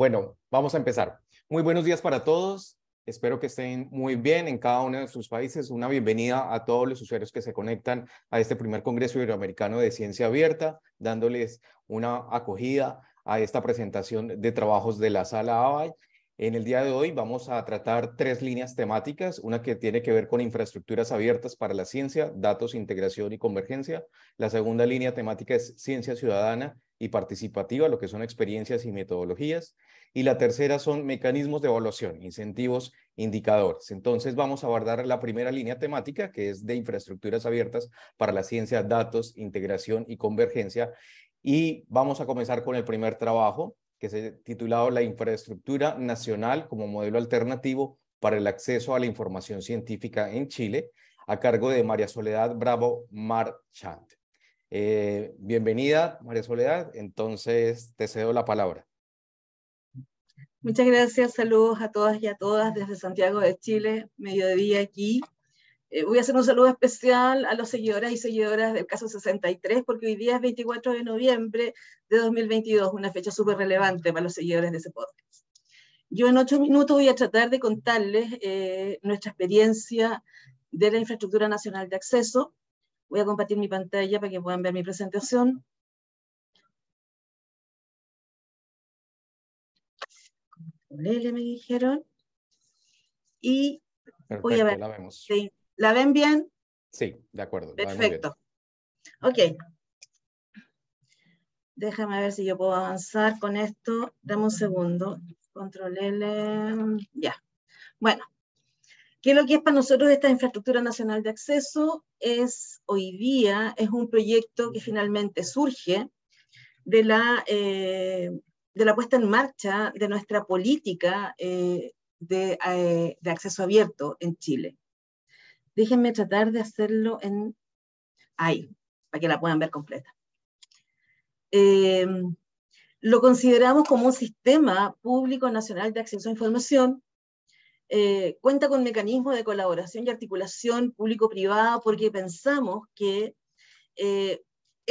Bueno, vamos a empezar. Muy buenos días para todos. Espero que estén muy bien en cada uno de sus países. Una bienvenida a todos los usuarios que se conectan a este primer Congreso Iberoamericano de Ciencia Abierta, dándoles una acogida a esta presentación de trabajos de la sala ABAI. En el día de hoy vamos a tratar tres líneas temáticas, una que tiene que ver con infraestructuras abiertas para la ciencia, datos, integración y convergencia. La segunda línea temática es ciencia ciudadana y participativa, lo que son experiencias y metodologías. Y la tercera son mecanismos de evaluación, incentivos, indicadores. Entonces vamos a abordar la primera línea temática, que es de infraestructuras abiertas para la ciencia, datos, integración y convergencia. Y vamos a comenzar con el primer trabajo, que se titulado La infraestructura nacional como modelo alternativo para el acceso a la información científica en Chile, a cargo de María Soledad Bravo Marchand. Eh, bienvenida, María Soledad. Entonces, te cedo la palabra. Muchas gracias. Saludos a todas y a todas desde Santiago de Chile, mediodía aquí. Eh, voy a hacer un saludo especial a los seguidores y seguidoras del caso 63, porque hoy día es 24 de noviembre de 2022, una fecha súper relevante para los seguidores de ese podcast. Yo en ocho minutos voy a tratar de contarles eh, nuestra experiencia de la infraestructura nacional de acceso, Voy a compartir mi pantalla para que puedan ver mi presentación. L me dijeron. Y voy a ver. La, vemos. ¿La ven bien? Sí, de acuerdo. Perfecto. Ok. Déjame ver si yo puedo avanzar con esto. Dame un segundo. Control L. Ya. Bueno, ¿Qué es lo que es para nosotros esta infraestructura nacional de acceso? Es hoy día, es un proyecto que finalmente surge de la, eh, de la puesta en marcha de nuestra política eh, de, eh, de, acceso abierto en Chile. Déjenme tratar de hacerlo en ahí, para que la puedan ver completa. lo consideramos como un sistema público nacional de acceso a información eh, cuenta con mecanismos de colaboración y articulación público-privada porque pensamos que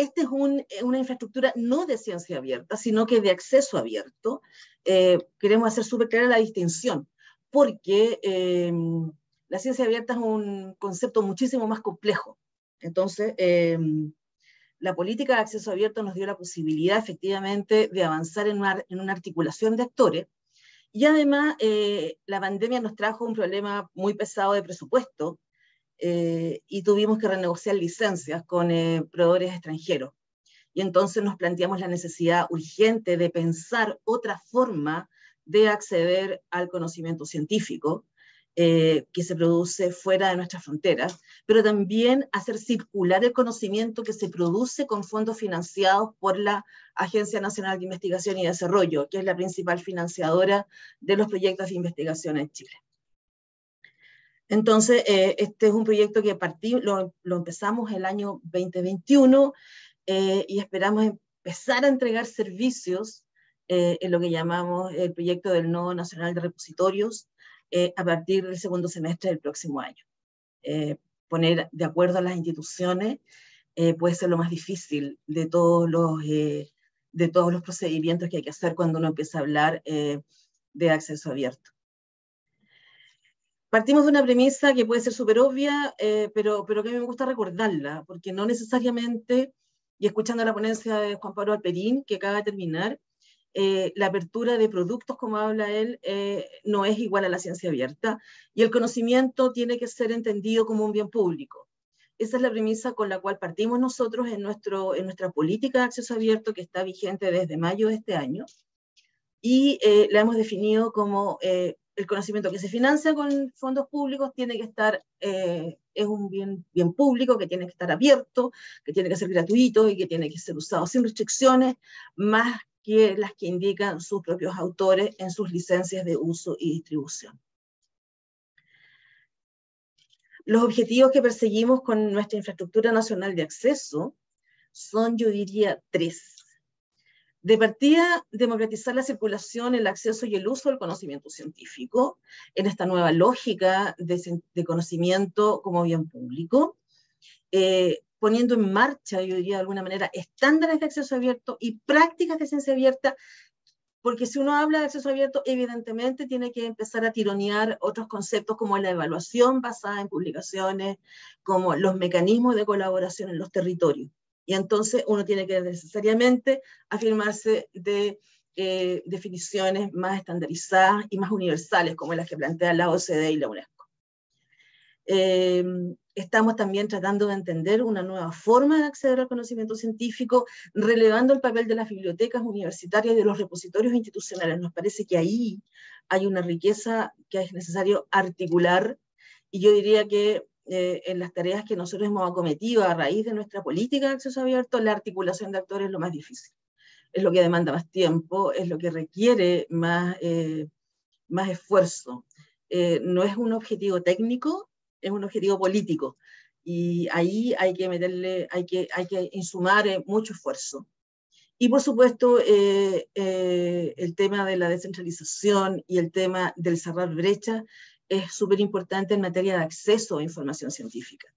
esta es una infraestructura no de ciencia abierta, sino que de acceso abierto. Eh, queremos hacer súper clara la distinción, porque la ciencia abierta es un concepto muchísimo más complejo. Entonces, la política de acceso abierto nos dio la posibilidad efectivamente de avanzar en en una articulación de actores y además, eh, la pandemia nos trajo un problema muy pesado de presupuesto eh, y tuvimos que renegociar licencias con eh, proveedores extranjeros. Y entonces nos planteamos la necesidad urgente de pensar otra forma de acceder al conocimiento científico eh, que se produce fuera de nuestras fronteras, pero también hacer circular el conocimiento que se produce con fondos financiados por la Agencia Nacional de Investigación y Desarrollo, que es la principal financiadora de los proyectos de investigación en Chile. Entonces, eh, este es un proyecto que lo, lo, empezamos el año 2021 eh, y esperamos empezar a entregar servicios en lo que llamamos el proyecto del Nodo Nacional de Repositorios, eh, a partir del segundo semestre del próximo año. Eh, poner de acuerdo a las instituciones eh, puede ser lo más difícil de todos los, de todos los procedimientos que hay que hacer cuando uno empieza a hablar de acceso abierto. Partimos de una premisa que puede ser súper obvia, pero, pero que me gusta recordarla, porque no necesariamente, y escuchando la ponencia de Juan Pablo Alperín, que acaba de terminar, eh, la apertura de productos, como habla él, eh, no es igual a la ciencia abierta y el conocimiento tiene que ser entendido como un bien público. Esa es la premisa con la cual partimos nosotros en, nuestro, en nuestra política de acceso abierto que está vigente desde mayo de este año y eh, la hemos definido como el conocimiento que se financia con fondos públicos tiene que estar, es un bien, bien público que tiene que estar abierto, que tiene que ser gratuito y que tiene que ser usado sin restricciones, más que las que indican sus propios autores en sus licencias de uso y distribución. Los objetivos que perseguimos con nuestra infraestructura nacional de acceso son, yo diría, tres. De partida, democratizar la circulación, el acceso y el uso del conocimiento científico en esta nueva lógica de, conocimiento como bien público. Eh, poniendo en marcha, yo diría de alguna manera, estándares de acceso abierto y prácticas de ciencia abierta porque si uno habla de acceso abierto, evidentemente tiene que empezar a tironear otros conceptos como la evaluación basada en publicaciones, como los mecanismos de colaboración en los territorios. Y entonces uno tiene que necesariamente afirmarse de eh, definiciones más estandarizadas y más universales, como las que plantea la OCDE y la UNESCO. Eh, estamos también tratando de entender una nueva forma de acceder al conocimiento científico, relevando el papel de las bibliotecas universitarias y de los repositorios institucionales. Nos parece que ahí hay una riqueza que es necesario articular y yo diría que eh, en las tareas que nosotros hemos acometido a raíz de nuestra política de acceso abierto, la articulación de actores es lo más difícil. Es lo que demanda más tiempo, es lo que requiere más, eh, más esfuerzo. Eh, no es un objetivo técnico, es un objetivo político. Y ahí hay que meterle, hay que, hay que insumar mucho esfuerzo. Y por supuesto, el tema de la descentralización y el tema del cerrar brecha es súper importante en materia de acceso a información científica.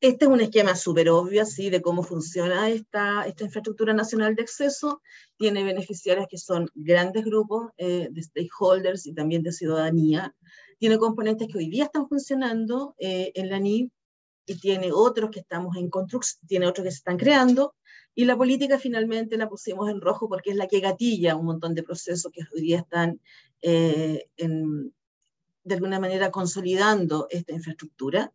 Este es un esquema súper obvio, así, de cómo funciona esta, esta infraestructura nacional de acceso. Tiene beneficiarios que son grandes grupos eh, de stakeholders y también de ciudadanía. Tiene componentes que hoy día están funcionando eh, en la NIV y tiene otros que estamos en construcción, tiene otros que se están creando. Y la política finalmente la pusimos en rojo porque es la que gatilla un montón de procesos que hoy día están eh, de alguna manera consolidando esta infraestructura.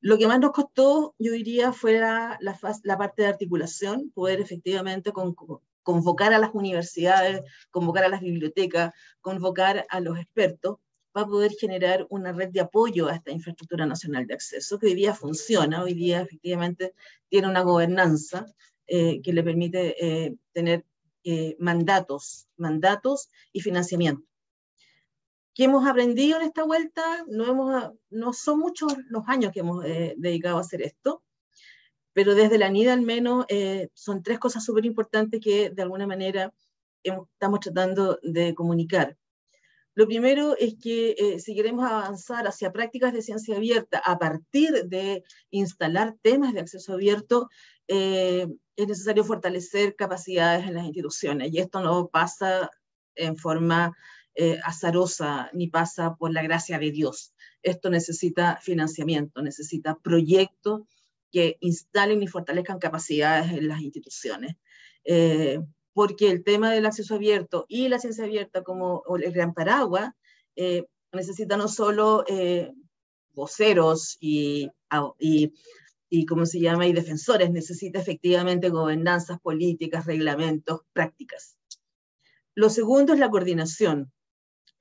Lo que más nos costó, yo diría, fue la, la, parte de articulación, poder efectivamente convocar a las universidades, convocar a las bibliotecas, convocar a los expertos para poder generar una red de apoyo a esta infraestructura nacional de acceso, que hoy día funciona, hoy día efectivamente tiene una gobernanza eh, que le permite eh, tener mandatos, mandatos y financiamiento. ¿Qué hemos aprendido en esta vuelta? No, hemos, no son muchos los años que hemos eh, dedicado a hacer esto, pero desde la NIDA al menos eh, son tres cosas súper importantes que de alguna manera estamos tratando de comunicar. Lo primero es que eh, si queremos avanzar hacia prácticas de ciencia abierta a partir de instalar temas de acceso abierto, es necesario fortalecer capacidades en las instituciones y esto no pasa en forma eh, azarosa ni pasa por la gracia de Dios. Esto necesita financiamiento, necesita proyectos que instalen y fortalezcan capacidades en las instituciones. Eh, porque el tema del acceso abierto y la ciencia abierta como el gran paraguas eh, necesita no solo voceros y, y, y, ¿cómo se llama? y defensores, necesita efectivamente gobernanzas políticas, reglamentos, prácticas. Lo segundo es la coordinación.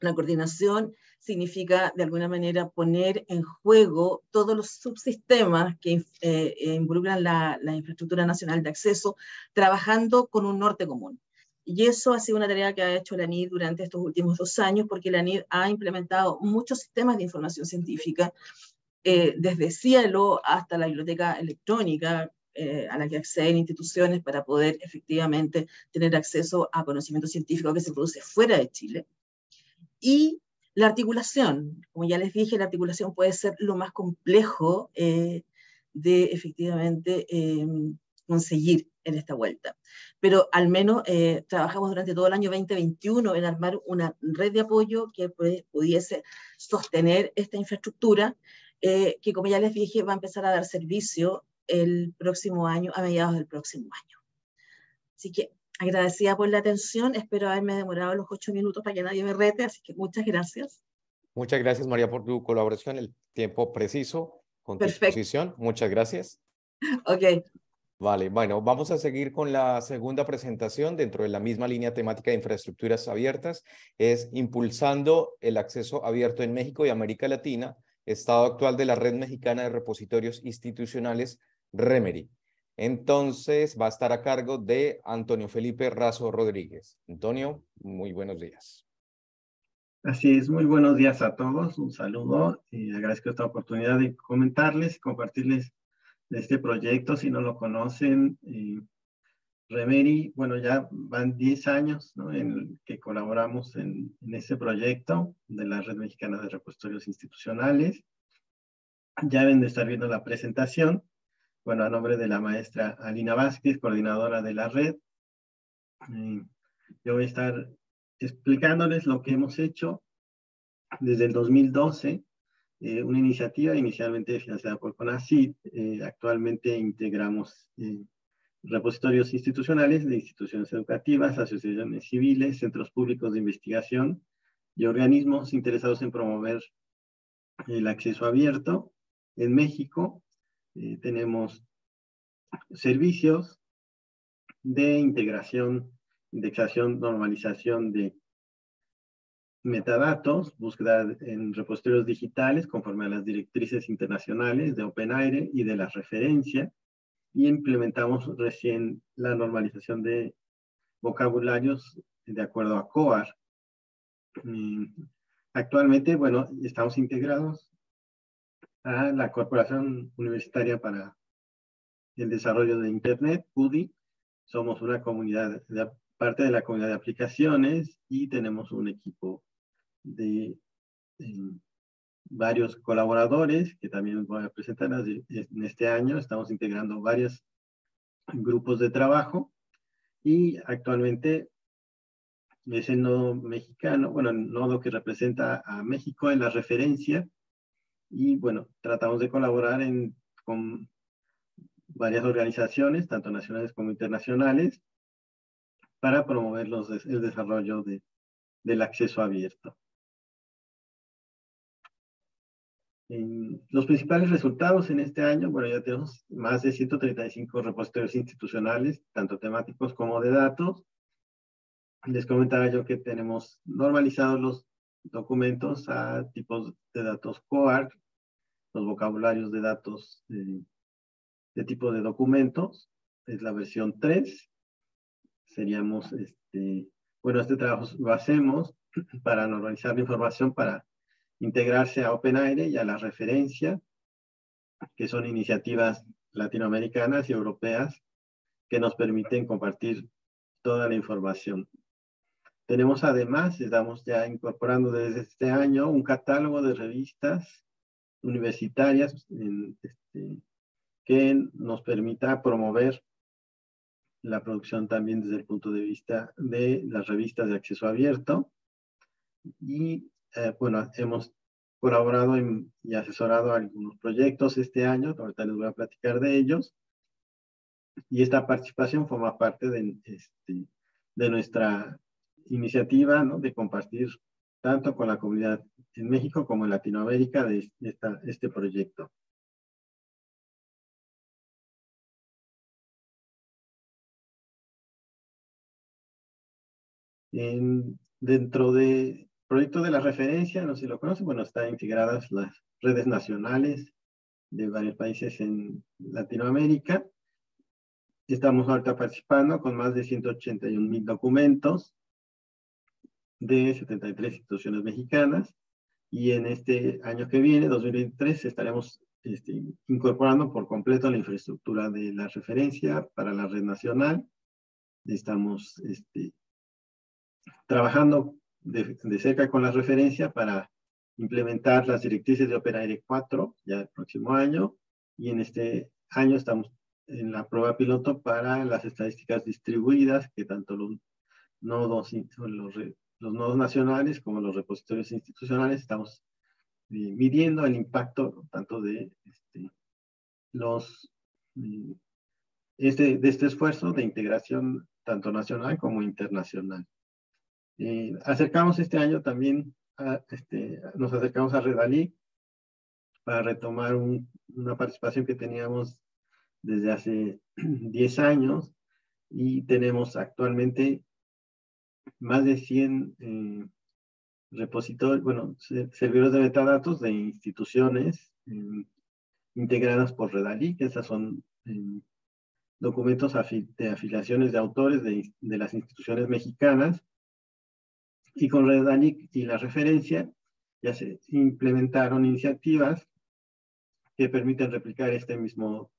La coordinación significa, de alguna manera, poner en juego todos los subsistemas que eh, involucran la, infraestructura nacional de acceso, trabajando con un norte común. Y eso ha sido una tarea que ha hecho la NID durante estos últimos dos años, porque la NID ha implementado muchos sistemas de información científica, eh, desde Cielo hasta la biblioteca electrónica, eh, a la que acceden instituciones para poder efectivamente tener acceso a conocimiento científico que se produce fuera de Chile. Y la articulación, como ya les dije, la articulación puede ser lo más complejo eh, de efectivamente eh, conseguir en esta vuelta. Pero al menos eh, trabajamos durante todo el año 2021 en armar una red de apoyo que pudiese sostener esta infraestructura, que como ya les dije va a empezar a dar servicio el próximo año, a mediados del próximo año. Así que agradecida por la atención. Espero haberme demorado los ocho minutos para que nadie me rete, así que muchas gracias. Muchas gracias, María, por tu colaboración, el tiempo preciso con tu exposición. Muchas gracias. Ok. Vale, bueno, vamos a seguir con la segunda presentación dentro de la misma línea temática de infraestructuras abiertas. Es impulsando el acceso abierto en México y América Latina, estado actual de la Red Mexicana de Repositorios Institucionales, REMERI. Entonces va a estar a cargo de Antonio Felipe Razo Rodríguez. Antonio, muy buenos días. Así es, muy buenos días a todos, un saludo y agradezco esta oportunidad de comentarles, compartirles este proyecto, si no lo conocen. Eh, Remeri, bueno, ya van 10 años en que colaboramos en, en este proyecto de la Red Mexicana de Repositorios Institucionales. Ya deben de estar viendo la presentación bueno, a nombre de la maestra Alina Vázquez, coordinadora de la red. Yo voy a estar explicándoles lo que hemos hecho desde el 2012, eh, una iniciativa inicialmente financiada por CONACYT. Eh, actualmente integramos eh, repositorios institucionales de instituciones educativas, asociaciones civiles, centros públicos de investigación y organismos interesados en promover el acceso abierto. En México tenemos servicios de integración, indexación, normalización de metadatos, búsqueda en repositorios digitales conforme a las directrices internacionales de OpenAIRE y de la referencia, y implementamos recién la normalización de vocabularios de acuerdo a COAR. Mm, actualmente, bueno, estamos integrados a la Corporación Universitaria para el Desarrollo de Internet, UDI. Somos una comunidad, parte de la comunidad de aplicaciones y tenemos un equipo de varios colaboradores que también voy a presentar en este año. Estamos integrando varios grupos de trabajo y actualmente es nodo mexicano, bueno, el nodo que representa a México en la referencia y bueno, tratamos de colaborar en, con varias organizaciones, tanto nacionales como internacionales, para promover el desarrollo de, del acceso abierto. Los principales resultados en este año, bueno, ya tenemos más de 135 repositorios institucionales, tanto temáticos como de datos. Les comentaba yo que tenemos normalizados los documentos a tipos de datos COAR, los vocabularios de datos de, de tipo de documentos, es la versión 3. Seríamos, este, bueno, este trabajo lo hacemos para normalizar la información para integrarse a OpenAIRE y a la referencia, que son iniciativas latinoamericanas y europeas que nos permiten compartir toda la información. Tenemos además, estamos ya incorporando desde este año un catálogo de revistas universitarias este, que nos permita promover la producción también desde el punto de vista de las revistas de acceso abierto. Y eh, bueno, hemos colaborado y asesorado algunos proyectos este año, ahorita les voy a platicar de ellos. Y esta participación forma parte de, este, de nuestra iniciativa ¿no? de compartir tanto con la comunidad en México como en Latinoamérica de esta, este proyecto. En, dentro de proyecto de la referencia, no sé si lo conocen, bueno, están integradas las redes nacionales de varios países en Latinoamérica. Estamos ahorita participando con más de 181 mil documentos de 73 instituciones mexicanas y en este año que viene, 2023, estaremos este, incorporando por completo la infraestructura de la referencia para la red nacional. Estamos este, trabajando de, cerca con la referencia para implementar las directrices de OpenAIRE 4 ya el próximo año y en este año estamos en la prueba piloto para las estadísticas distribuidas que tanto los nodos, los, los nodos nacionales como los repositorios institucionales estamos eh, midiendo el impacto tanto de este, mm, este, de este esfuerzo de integración tanto nacional como internacional. Eh, acercamos este año también, a, este, nos acercamos a Redalí para retomar una participación que teníamos desde hace 10 años y tenemos actualmente más de 100 eh, repositorios, bueno, servidores de metadatos de instituciones eh, integradas por Redalí, que esas son documentos de afiliaciones de autores de, de las instituciones mexicanas y con Redanic y la referencia ya se implementaron iniciativas que permiten replicar este mismo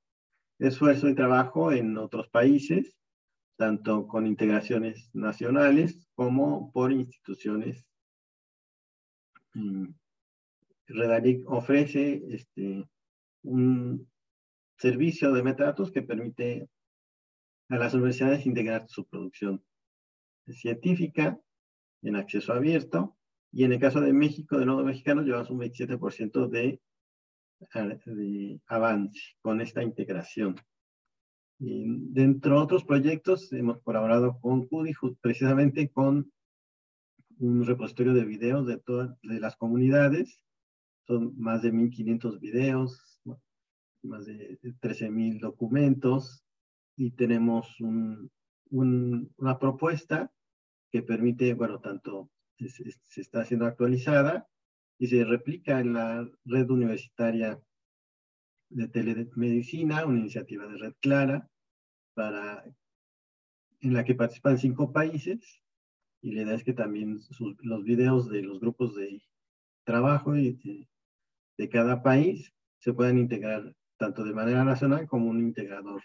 esfuerzo y trabajo en otros países, tanto con integraciones nacionales como por instituciones. Mm, Redanic ofrece este, un servicio de metadatos que permite a las universidades integrar su producción científica en acceso abierto. Y en el caso de México, de Nodo Mexicano, llevamos un 27% de, avance con esta integración. Y dentro de otros proyectos, hemos colaborado con CUDI, precisamente con un repositorio de videos de todas de las comunidades. Son más de 1.500 videos, más de 13.000 documentos y tenemos un, una propuesta que permite, bueno, tanto se, está siendo actualizada y se replica en la red universitaria de telemedicina, una iniciativa de Red Clara, para, en la que participan cinco países. Y la idea es que también los videos de los grupos de trabajo y de, cada país se puedan integrar tanto de manera nacional como un integrador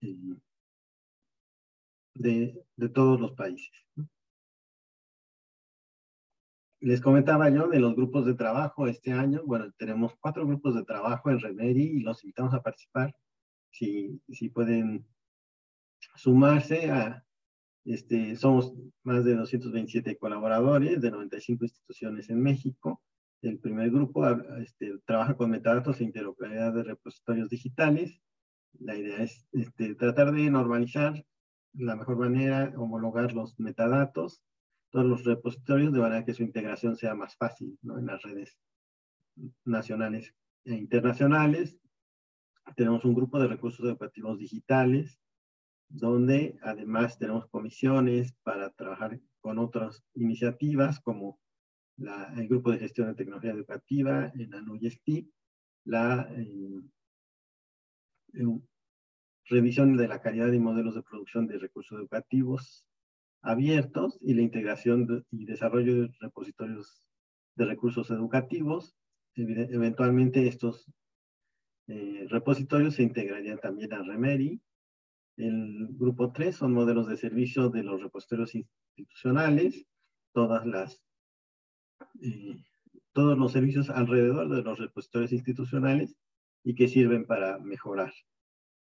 eh, de, de, todos los países. Les comentaba yo de los grupos de trabajo este año. Bueno, tenemos cuatro grupos de trabajo en Remedy y los invitamos a participar. Si, si pueden sumarse a, este, somos más de 227 colaboradores de 95 instituciones en México. El primer grupo este, trabaja con metadatos e interoperabilidad de repositorios digitales. La idea es este, tratar de normalizar la mejor manera, homologar los metadatos, todos los repositorios, de manera que su integración sea más fácil ¿no? en las redes nacionales e internacionales. Tenemos un grupo de recursos educativos digitales, donde además tenemos comisiones para trabajar con otras iniciativas como el Grupo de Gestión de Tecnología Educativa en ANUYSTI, la eh, revisión de la calidad y modelos de producción de recursos educativos abiertos y la integración y desarrollo de repositorios de recursos educativos. Eventualmente estos eh, repositorios se integrarían también a Remedy el grupo 3 son modelos de servicio de los repositorios institucionales, todas las, eh, todos los servicios alrededor de los repositorios institucionales y que sirven para mejorar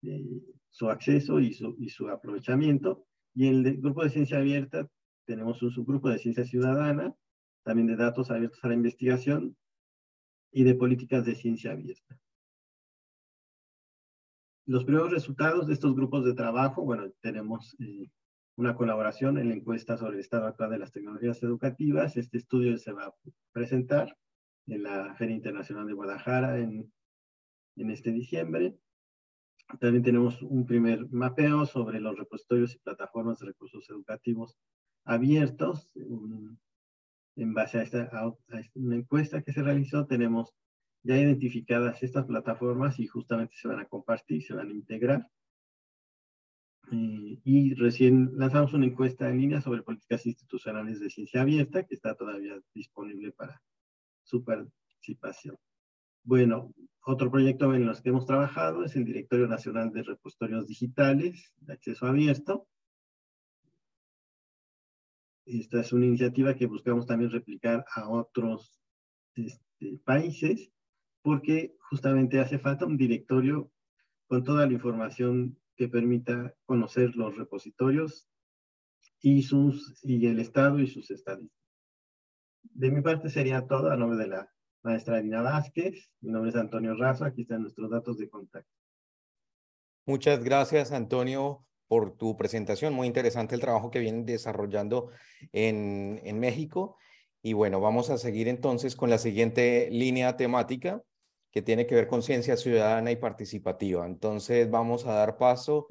eh, su acceso y su, y su aprovechamiento. Y en el grupo de ciencia abierta tenemos un subgrupo de ciencia ciudadana, también de datos abiertos a la investigación y de políticas de ciencia abierta. Los primeros resultados de estos grupos de trabajo, bueno, tenemos eh, una colaboración en la encuesta sobre el estado actual de las tecnologías educativas. Este estudio se va a presentar en la Feria Internacional de Guadalajara en, en este diciembre. También tenemos un primer mapeo sobre los repositorios y plataformas de recursos educativos abiertos. en base a esta, una encuesta que se realizó, tenemos ya identificadas estas plataformas y justamente se van a compartir, se van a integrar. Eh, y recién lanzamos una encuesta en línea sobre políticas institucionales de ciencia abierta que está todavía disponible para su participación. Bueno, otro proyecto en los que hemos trabajado es el Directorio Nacional de Repositorios Digitales de Acceso Abierto. Esta es una iniciativa que buscamos también replicar a otros este, países porque justamente hace falta un directorio con toda la información que permita conocer los repositorios y, sus, y el estado y sus estadísticas. De mi parte sería todo a nombre de la maestra Dina Vázquez. Mi nombre es Antonio Razo. Aquí están nuestros datos de contacto. Muchas gracias, Antonio, por tu presentación. Muy interesante el trabajo que vienen desarrollando en, en México. Y bueno, vamos a seguir entonces con la siguiente línea temática que tiene que ver con ciencia ciudadana y participativa. Entonces vamos a dar paso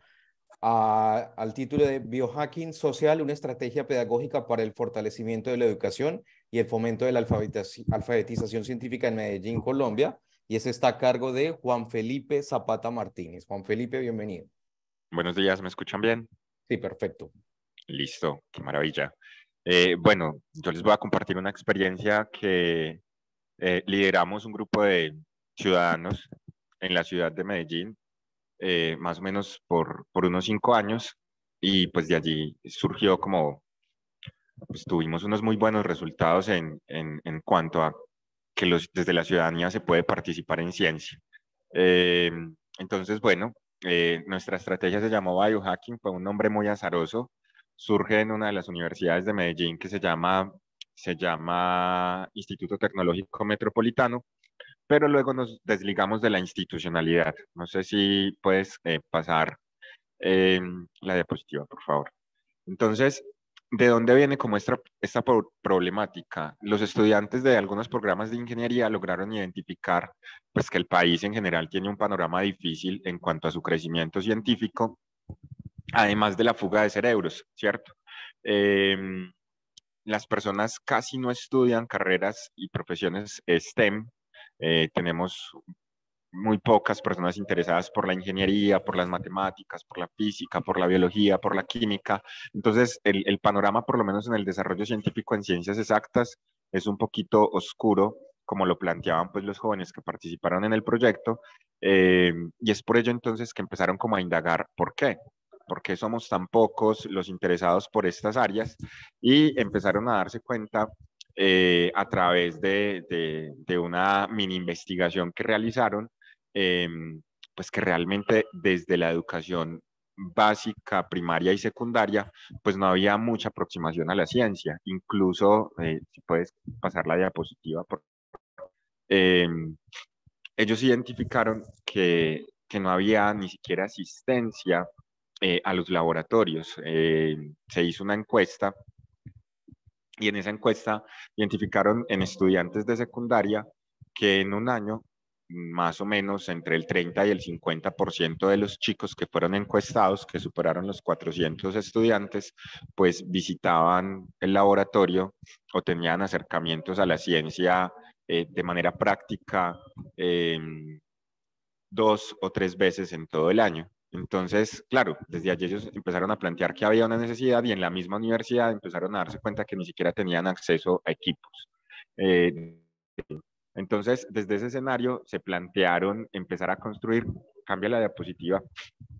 a, al título de Biohacking Social, una estrategia pedagógica para el fortalecimiento de la educación y el fomento de la alfabetización científica en Medellín, Colombia. Y ese está a cargo de Juan Felipe Zapata Martínez. Juan Felipe, bienvenido. Buenos días, ¿me escuchan bien? Sí, perfecto. Listo, qué maravilla. Eh, bueno, yo les voy a compartir una experiencia que eh, lideramos un grupo de ciudadanos en la ciudad de Medellín, eh, más o menos por, por unos cinco años, y pues de allí surgió como, pues tuvimos unos muy buenos resultados en, en, en cuanto a que los, desde la ciudadanía se puede participar en ciencia. Eh, entonces, bueno, eh, nuestra estrategia se llamó biohacking, fue un nombre muy azaroso, surge en una de las universidades de Medellín que se llama, se llama Instituto Tecnológico Metropolitano, pero luego nos desligamos de la institucionalidad. No sé si puedes eh, pasar em, la diapositiva, por favor. Entonces, ¿de dónde viene como esta, esta problemática? Los estudiantes de algunos programas de ingeniería lograron identificar pues, que el país en general tiene un panorama difícil en cuanto a su crecimiento científico además de la fuga de cerebros, ¿cierto? Em, las personas casi no estudian carreras y profesiones STEM. Eh, tenemos muy pocas personas interesadas por la ingeniería, por las matemáticas, por la física, por la biología, por la química. Entonces, el, panorama, por lo menos en el desarrollo científico en ciencias exactas, es un poquito oscuro, como lo planteaban pues los jóvenes que participaron en el proyecto. Em, y es por ello entonces que empezaron como a indagar por qué por qué somos tan pocos los interesados por estas áreas y empezaron a darse cuenta eh, a través de, una mini investigación que realizaron, em, pues que realmente desde la educación básica, primaria y secundaria, pues no había mucha aproximación a la ciencia. Incluso, eh, si puedes pasar la diapositiva, por, em, ellos identificaron que, que no había ni siquiera asistencia eh, a los laboratorios. Eh, se hizo una encuesta y en esa encuesta identificaron en estudiantes de secundaria que en un año más o menos entre el 30 y el 50% de los chicos que fueron encuestados, que superaron los 400 estudiantes, pues visitaban el laboratorio o tenían acercamientos a la ciencia eh, de manera práctica em, dos o tres veces en todo el año. Entonces, claro, desde allí ellos empezaron a plantear que había una necesidad y en la misma universidad empezaron a darse cuenta que ni siquiera tenían acceso a equipos. Eh, entonces, desde ese escenario se plantearon empezar a construir, cambia la diapositiva,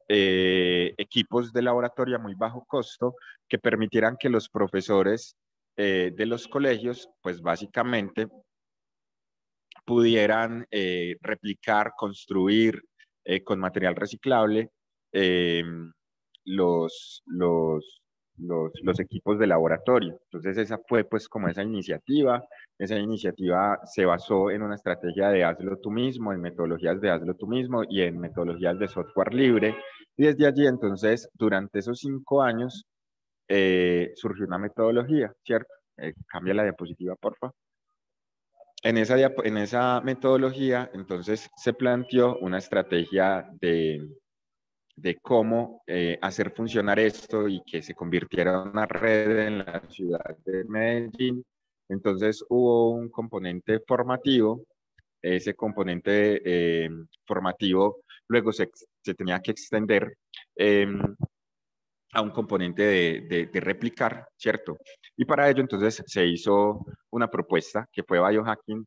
eh, equipos de laboratorio a muy bajo costo que permitieran que los profesores eh, de los colegios, pues básicamente pudieran replicar, construir con material reciclable Em, los, los, los, equipos de laboratorio. Entonces esa fue pues como esa iniciativa. Esa iniciativa se basó en una estrategia de hazlo tú mismo, en metodologías de hazlo tú mismo y en metodologías de software libre. Y desde allí entonces, durante esos cinco años, eh, surgió una metodología, ¿cierto? Eh, cambia la diapositiva, por favor. En esa, en esa metodología, entonces, se planteó una estrategia de, de cómo eh, hacer funcionar esto y que se convirtiera en una red en la ciudad de Medellín. Entonces hubo un componente formativo, ese componente eh, formativo luego se, se, tenía que extender em, a un componente de, de, replicar, ¿cierto? Y para ello entonces se hizo una propuesta que fue biohacking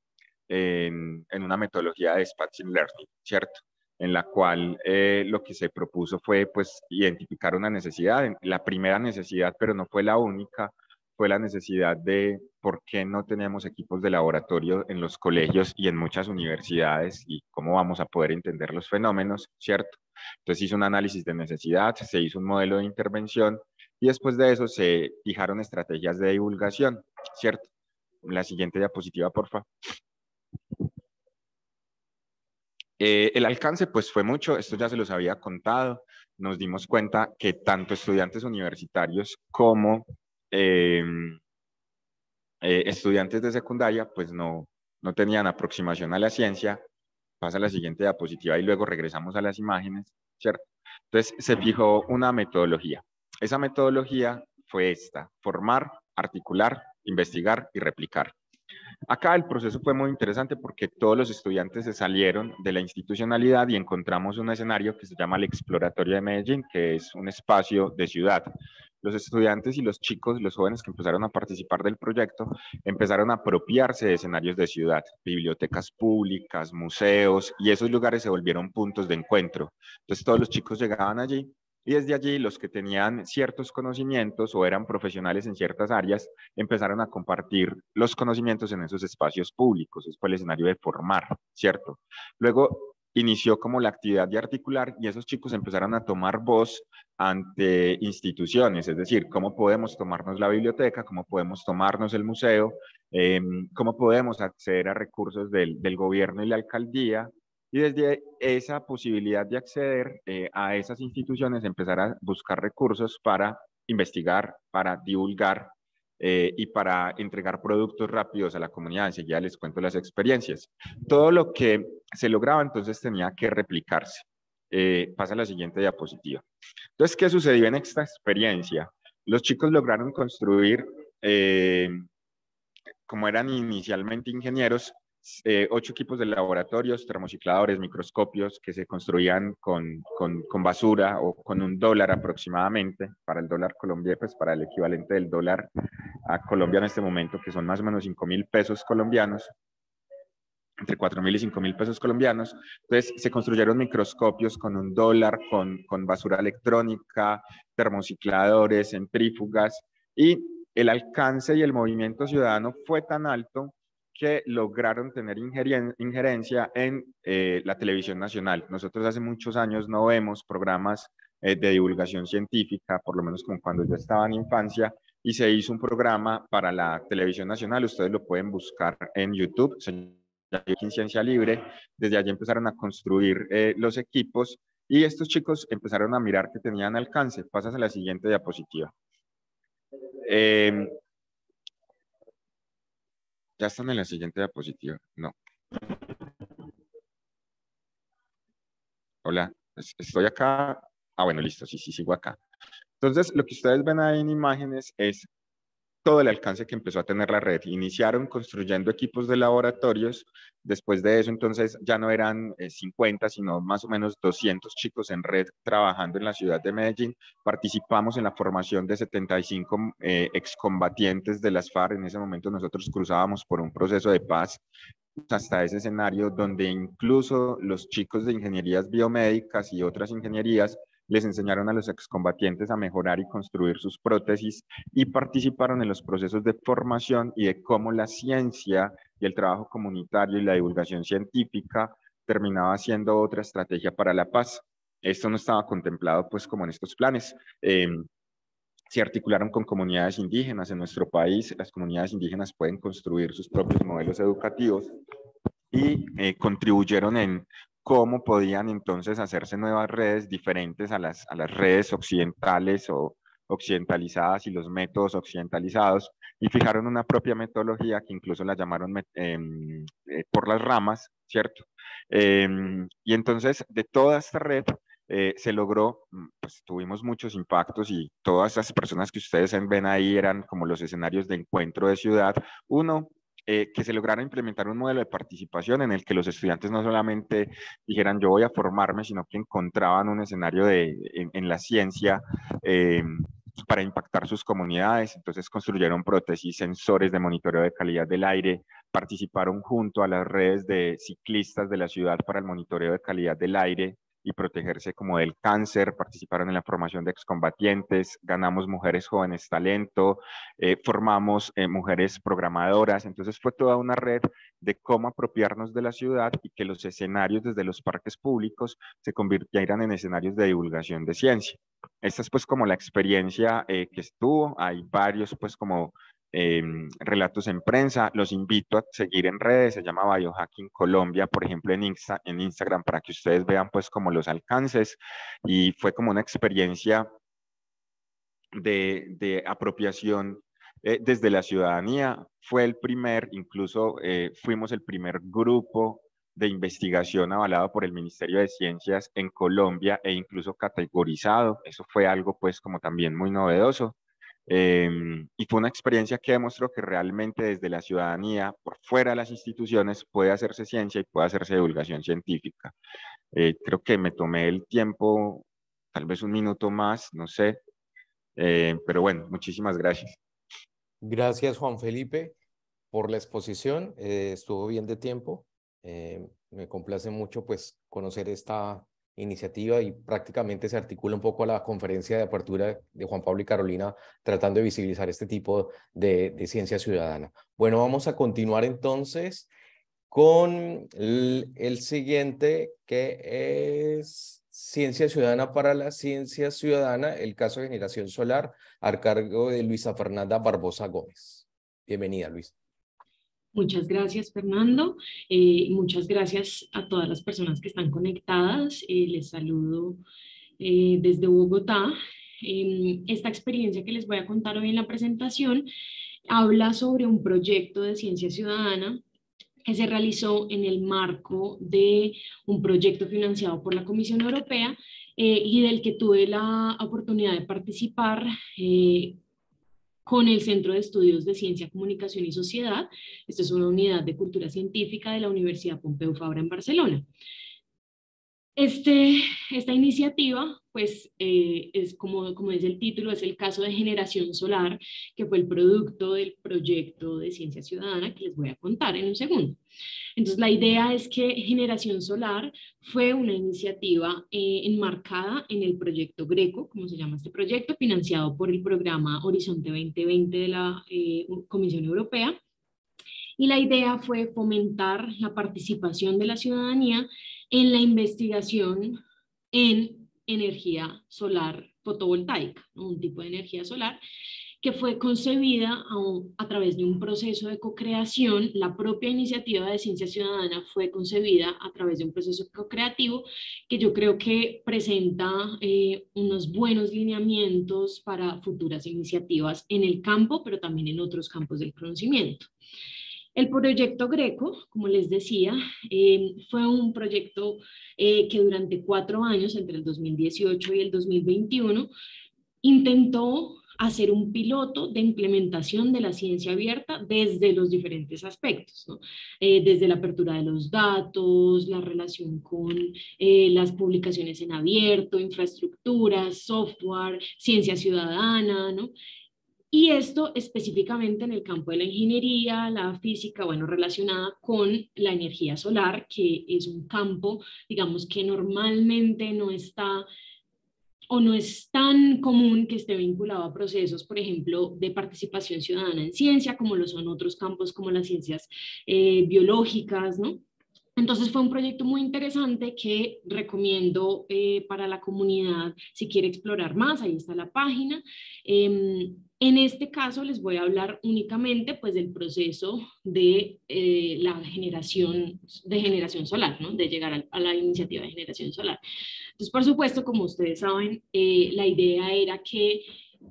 en, en una metodología de Spatial Learning, ¿cierto? En la cual eh, lo que se propuso fue pues identificar una necesidad, la primera necesidad, pero no fue la única, fue la necesidad de por qué no tenemos equipos de laboratorio en los colegios y en muchas universidades y cómo vamos a poder entender los fenómenos, ¿cierto? Entonces hizo un análisis de necesidad, se hizo un modelo de intervención y después de eso se fijaron estrategias de divulgación, ¿cierto? La siguiente diapositiva, por favor. Eh, el alcance pues fue mucho, esto ya se los había contado, nos dimos cuenta que tanto estudiantes universitarios como em, eh, estudiantes de secundaria pues no, no tenían aproximación a la ciencia. Pasa la siguiente diapositiva y luego regresamos a las imágenes. Entonces se fijó una metodología. Esa metodología fue esta, formar, articular, investigar y replicar. Acá el proceso fue muy interesante porque todos los estudiantes se salieron de la institucionalidad y encontramos un escenario que se llama el Exploratorio de Medellín, que es un espacio de ciudad. Los estudiantes y los chicos, los jóvenes que empezaron a participar del proyecto, empezaron a apropiarse de escenarios de ciudad, bibliotecas públicas, museos, y esos lugares se volvieron puntos de encuentro. Entonces todos los chicos llegaban allí y desde allí los que tenían ciertos conocimientos o eran profesionales en ciertas áreas empezaron a compartir los conocimientos en esos espacios públicos. Es fue el escenario de formar, ¿cierto? Luego inició como la actividad de articular y esos chicos empezaron a tomar voz ante instituciones, es decir, cómo podemos tomarnos la biblioteca, cómo podemos tomarnos el museo, em, cómo podemos acceder a recursos del, del, gobierno y la alcaldía. Y desde esa posibilidad de acceder eh, a esas instituciones, empezar a buscar recursos para investigar, para divulgar eh, y para entregar productos rápidos a la comunidad. Enseguida les cuento las experiencias. Todo lo que se lograba entonces tenía que replicarse. Eh, pasa a la siguiente diapositiva. Entonces, ¿qué sucedió en esta experiencia? Los chicos lograron construir, eh, como eran inicialmente ingenieros, eh, ocho equipos de laboratorios, termocicladores, microscopios que se construían con, con, con, basura o con un dólar aproximadamente para el dólar colombiano, pues para el equivalente del dólar a Colombia en este momento, que son más o menos 5 mil pesos colombianos, entre 4 mil y 5 mil pesos colombianos. Entonces se construyeron microscopios con un dólar, con, con basura electrónica, termocicladores, centrífugas y el alcance y el movimiento ciudadano fue tan alto que lograron tener injerencia en eh, la televisión nacional. Nosotros hace muchos años no vemos programas eh, de divulgación científica, por lo menos como cuando yo estaba en infancia, y se hizo un programa para la televisión nacional. Ustedes lo pueden buscar en YouTube, llama Ciencia Libre. Desde allí empezaron a construir eh, los equipos y estos chicos empezaron a mirar que tenían alcance. Pasas a la siguiente diapositiva. Eh, ya están en la siguiente diapositiva. No. Hola, estoy acá. Ah, bueno, listo, sí, sí, sigo acá. Entonces, lo que ustedes ven ahí en imágenes es todo el alcance que empezó a tener la red. Iniciaron construyendo equipos de laboratorios, después de eso entonces ya no eran 50, eh, sino más o menos 200 chicos en red trabajando en la ciudad de Medellín. Participamos en la formación de 75 eh, excombatientes de las FARC. En ese momento nosotros cruzábamos por un proceso de paz hasta ese escenario donde incluso los chicos de ingenierías biomédicas y otras ingenierías les enseñaron a los excombatientes a mejorar y construir sus prótesis y participaron en los procesos de formación y de cómo la ciencia y el trabajo comunitario y la divulgación científica terminaba siendo otra estrategia para la paz. Esto no estaba contemplado pues como en estos planes. Em, se articularon con comunidades indígenas en nuestro país. Las comunidades indígenas pueden construir sus propios modelos educativos y eh, contribuyeron en cómo podían entonces hacerse nuevas redes diferentes a las, a las redes occidentales o occidentalizadas y los métodos occidentalizados y fijaron una propia metodología que incluso la llamaron em, eh, por las ramas, ¿cierto? Em, y entonces de toda esta red eh, se logró, mm, pues tuvimos muchos impactos y todas esas personas que ustedes ven ahí eran como los escenarios de encuentro de ciudad. Uno, eh, que se lograra implementar un modelo de participación en el que los estudiantes no solamente dijeran yo voy a formarme, sino que encontraban un escenario de, en, la ciencia eh, para impactar sus comunidades. Entonces construyeron prótesis, sensores de monitoreo de calidad del aire, participaron junto a las redes de ciclistas de la ciudad para el monitoreo de calidad del aire, y protegerse como del cáncer, participaron en la formación de excombatientes, ganamos mujeres jóvenes talento, eh, formamos eh, mujeres programadoras, entonces fue toda una red de cómo apropiarnos de la ciudad y que los escenarios desde los parques públicos se convirtieran en escenarios de divulgación de ciencia. Esta es pues como la experiencia eh, que estuvo, hay varios pues como Em, relatos en prensa. Los invito a seguir en redes, se llama Biohacking Colombia, por ejemplo, en, Insta, en Instagram, para que ustedes vean pues como los alcances. Y fue como una experiencia de, apropiación eh, desde la ciudadanía. Fue el primer, incluso eh, fuimos el primer grupo de investigación avalado por el Ministerio de Ciencias en Colombia e incluso categorizado. Eso fue algo pues como también muy novedoso. Em, y fue una experiencia que demostró que realmente desde la ciudadanía, por fuera de las instituciones, puede hacerse ciencia y puede hacerse divulgación científica. Eh, creo que me tomé el tiempo, tal vez un minuto más, no sé, eh, pero bueno, muchísimas gracias. Gracias, Juan Felipe, por la exposición. Eh, estuvo bien de tiempo. me complace mucho pues conocer esta iniciativa y prácticamente se articula un poco a la conferencia de apertura de Juan Pablo y Carolina tratando de visibilizar este tipo de, ciencia ciudadana. Bueno, vamos a continuar entonces con el, siguiente, que es Ciencia Ciudadana para la Ciencia Ciudadana, el caso de generación solar, a cargo de Luisa Fernanda Barbosa Gómez. Bienvenida, Luisa. Muchas gracias, Fernando. Eh, muchas gracias a todas las personas que están conectadas. Eh, les saludo eh, desde Bogotá. Esta experiencia que les voy a contar hoy en la presentación habla sobre un proyecto de ciencia ciudadana que se realizó en el marco de un proyecto financiado por la Comisión Europea y del que tuve la oportunidad de participar con el Centro de Estudios de Ciencia, Comunicación y Sociedad. Esta es una unidad de cultura científica de la Universidad Pompeu Fabra en Barcelona. Este, esta iniciativa, pues, eh, es como, como dice el título, es el caso de generación solar, que fue el producto del proyecto de ciencia ciudadana que les voy a contar en un segundo. Entonces, la idea es que Generación Solar fue una iniciativa eh, enmarcada en el proyecto Greco, como se llama este proyecto, financiado por el programa Horizonte 2020 de la eh, Comisión Europea. Y la idea fue fomentar la participación de la ciudadanía en la investigación en energía solar fotovoltaica, un tipo de energía solar que fue concebida a, través de un proceso de co-creación. La propia iniciativa de Ciencia Ciudadana fue concebida a través de un proceso co-creativo que yo creo que presenta eh, unos buenos lineamientos para futuras iniciativas en el campo, pero también en otros campos del conocimiento. El proyecto Greco, como les decía, eh, fue un proyecto eh, que durante cuatro años, entre el 2018 y el 2021, intentó hacer un piloto de implementación de la ciencia abierta desde los diferentes aspectos, eh, desde la apertura de los datos, la relación con las publicaciones en abierto, infraestructuras, software, ciencia ciudadana, ¿no? Y esto específicamente en el campo de la ingeniería, la física, bueno, relacionada con la energía solar, que es un campo, digamos, que normalmente no está o no es tan común que esté vinculado a procesos, por ejemplo, de participación ciudadana en ciencia, como lo son otros campos como las ciencias eh, biológicas, ¿no? Entonces fue un proyecto muy interesante que recomiendo eh, para la comunidad si quiere explorar más, ahí está la página. Em, en este caso les voy a hablar únicamente pues del proceso de eh, la generación de generación solar, ¿no? de llegar a, la iniciativa de generación solar. Entonces, por supuesto, como ustedes saben, eh, la idea era que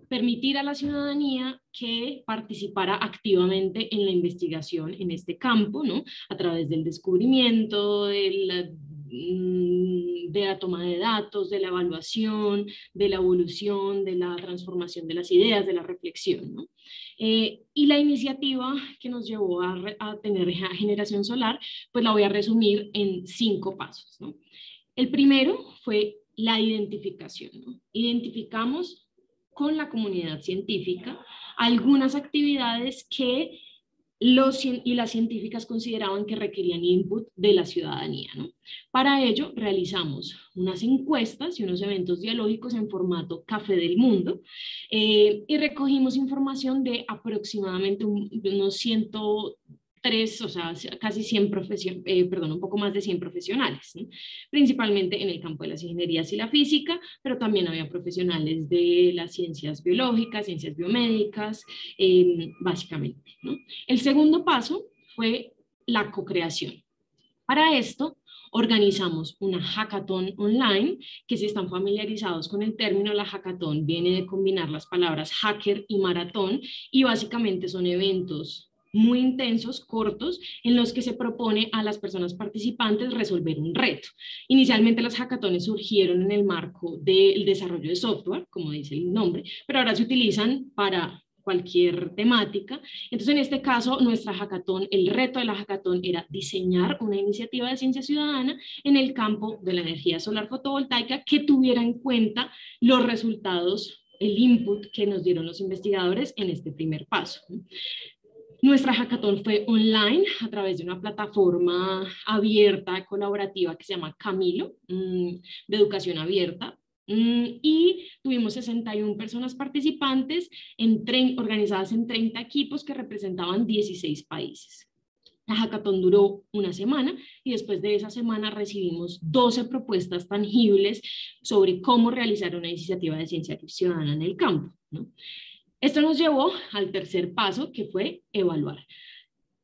permitir a la ciudadanía que participara activamente en la investigación en este campo, ¿no? A través del descubrimiento, mm, de la toma de datos, de la evaluación, de la evolución, de la transformación de las ideas, de la reflexión, ¿no? Eh, y la iniciativa que nos llevó a, tener generación solar, pues la voy a resumir en cinco pasos, ¿no? El primero fue la identificación, ¿no? Identificamos con la comunidad científica algunas actividades que los y las científicas consideraban que requerían input de la ciudadanía. ¿no? Para ello, realizamos unas encuestas y unos eventos dialógicos en formato Café del Mundo eh, y recogimos información de aproximadamente unos ciento tres, o sea, casi 100 profesionales, eh, perdón, un poco más de 100 profesionales, principalmente en el campo de las ingenierías y la física, pero también había profesionales de las ciencias biológicas, ciencias biomédicas, em, básicamente. El segundo paso fue la co-creación. Para esto, organizamos una hackathon online, que si están familiarizados con el término, la hackathon viene de combinar las palabras hacker y maratón, y básicamente son eventos muy intensos, cortos, en los que se propone a las personas participantes resolver un reto. Inicialmente las hackatones surgieron en el marco del desarrollo de software, como dice el nombre, pero ahora se utilizan para cualquier temática. Entonces, en este caso, nuestra hackathon, el reto de la hackathon era diseñar una iniciativa de ciencia ciudadana en el campo de la energía solar fotovoltaica que tuviera en cuenta los resultados el input que nos dieron los investigadores en este primer paso. Nuestra hackathon fue online a través de una plataforma abierta, colaborativa que se llama Camilo, mm, de educación abierta. Mm, y tuvimos 61 personas participantes organizadas en 30 equipos que representaban 16 países. La hackathon duró una semana y después de esa semana recibimos 12 propuestas tangibles sobre cómo realizar una iniciativa de ciencia ciudadana en el campo. Esto nos llevó al tercer paso, que fue evaluar.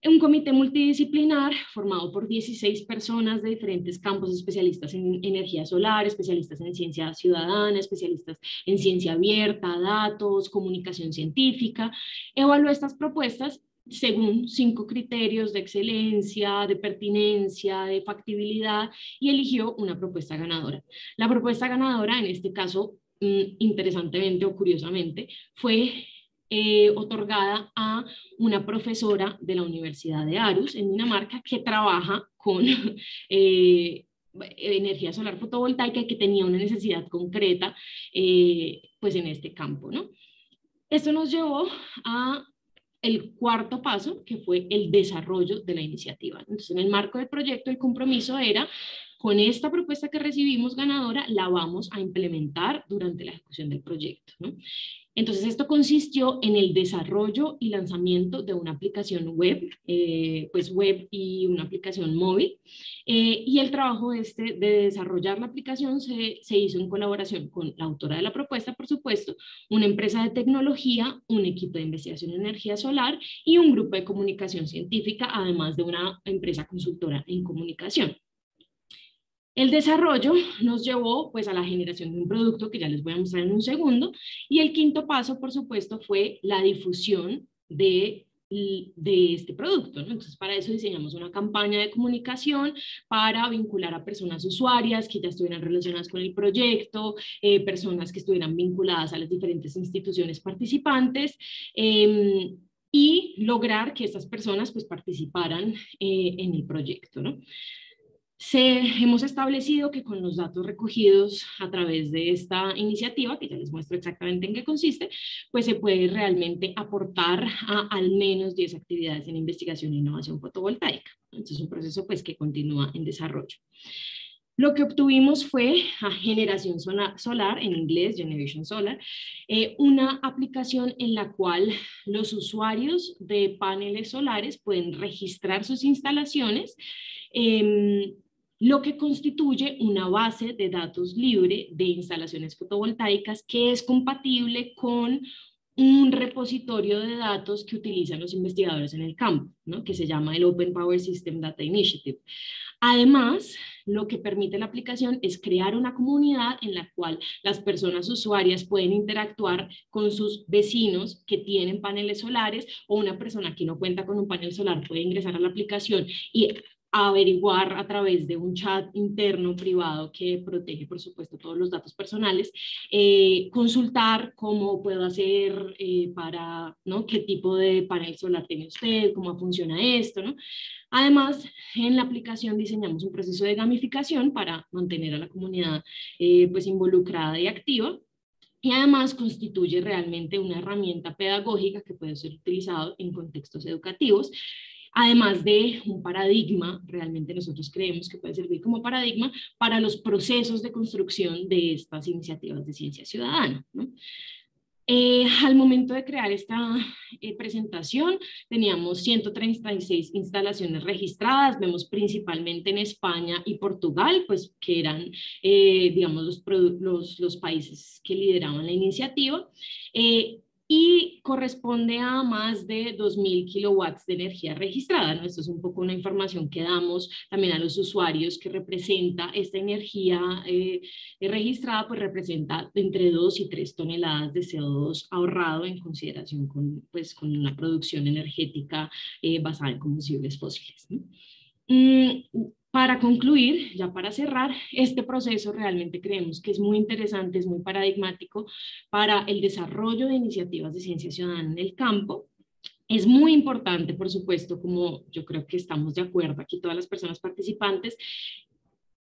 Un comité multidisciplinar formado por 16 personas de diferentes campos, especialistas en energía solar, especialistas en ciencia ciudadana, especialistas en ciencia abierta, datos, comunicación científica, evaluó estas propuestas según cinco criterios de excelencia, de pertinencia, de factibilidad y eligió una propuesta ganadora. La propuesta ganadora, en este caso, interesantemente o curiosamente, fue eh, otorgada a una profesora de la Universidad de Aarhus en Dinamarca que trabaja con eh, energía solar fotovoltaica y que tenía una necesidad concreta eh, pues en este campo. ¿no? Esto nos llevó a el cuarto paso, que fue el desarrollo de la iniciativa. Entonces, en el marco del proyecto, el compromiso era, con esta propuesta que recibimos ganadora, la vamos a implementar durante la ejecución del proyecto. Entonces, esto consistió en el desarrollo y lanzamiento de una aplicación web, eh, pues web y una aplicación móvil. Eh, y el trabajo este de desarrollar la aplicación se, se hizo en colaboración con la autora de la propuesta, por supuesto, una empresa de tecnología, un equipo de investigación en energía solar y un grupo de comunicación científica, además de una empresa consultora en comunicación. El desarrollo nos llevó pues a la generación de un producto que ya les voy a mostrar en un segundo y el quinto paso por supuesto fue la difusión de de este producto. Entonces, para eso diseñamos una campaña de comunicación para vincular a personas usuarias que ya estuvieran relacionadas con el proyecto, eh, personas que estuvieran vinculadas a las diferentes instituciones participantes. Em, y lograr que estas personas pues participaran eh, en el proyecto. ¿no? Se, hemos establecido que con los datos recogidos a través de esta iniciativa, que ya les muestro exactamente en qué consiste, pues se puede realmente aportar a al menos 10 actividades en investigación e innovación fotovoltaica. Entonces es un proceso pues que continúa en desarrollo. Lo que obtuvimos fue a generación solar, en inglés Generation Solar, eh, una aplicación en la cual los usuarios de paneles solares pueden registrar sus instalaciones eh, lo que constituye una base de datos libre de instalaciones fotovoltaicas que es compatible con un repositorio de datos que utilizan los investigadores en el campo, ¿no? que se llama el Open Power System Data Initiative. Además, lo que permite la aplicación es crear una comunidad en la cual las personas usuarias pueden interactuar con sus vecinos que tienen paneles solares o una persona que no cuenta con un panel solar puede ingresar a la aplicación y averiguar a través de un chat interno privado que protege, por supuesto, todos los datos personales, eh, consultar cómo puedo hacer eh, para, ¿no? ¿Qué tipo de panel solar tiene usted? ¿Cómo funciona esto? ¿no? Además, en la aplicación diseñamos un proceso de gamificación para mantener a la comunidad eh, pues involucrada y activa. Y además constituye realmente una herramienta pedagógica que puede ser utilizado en contextos educativos además de un paradigma, realmente nosotros creemos que puede servir como paradigma para los procesos de construcción de estas iniciativas de ciencia ciudadana. Eh, al momento de crear esta eh, presentación teníamos 136 instalaciones registradas, vemos principalmente en España y Portugal, pues que eran, eh, digamos, los, países que lideraban la iniciativa y corresponde a más de 2.000 kilowatts de energía registrada. ¿no? Esto es un poco una información que damos también a los usuarios que representa esta energía eh, registrada, pues representa entre 2 y 3 toneladas de CO2 ahorrado en consideración con, pues, con una producción energética eh, basada en combustibles fósiles. Mm, para concluir, ya para cerrar, este proceso realmente creemos que es muy interesante, es muy paradigmático para el desarrollo de iniciativas de ciencia ciudadana en el campo. Es muy importante, por supuesto, como yo creo que estamos de acuerdo aquí todas las personas participantes,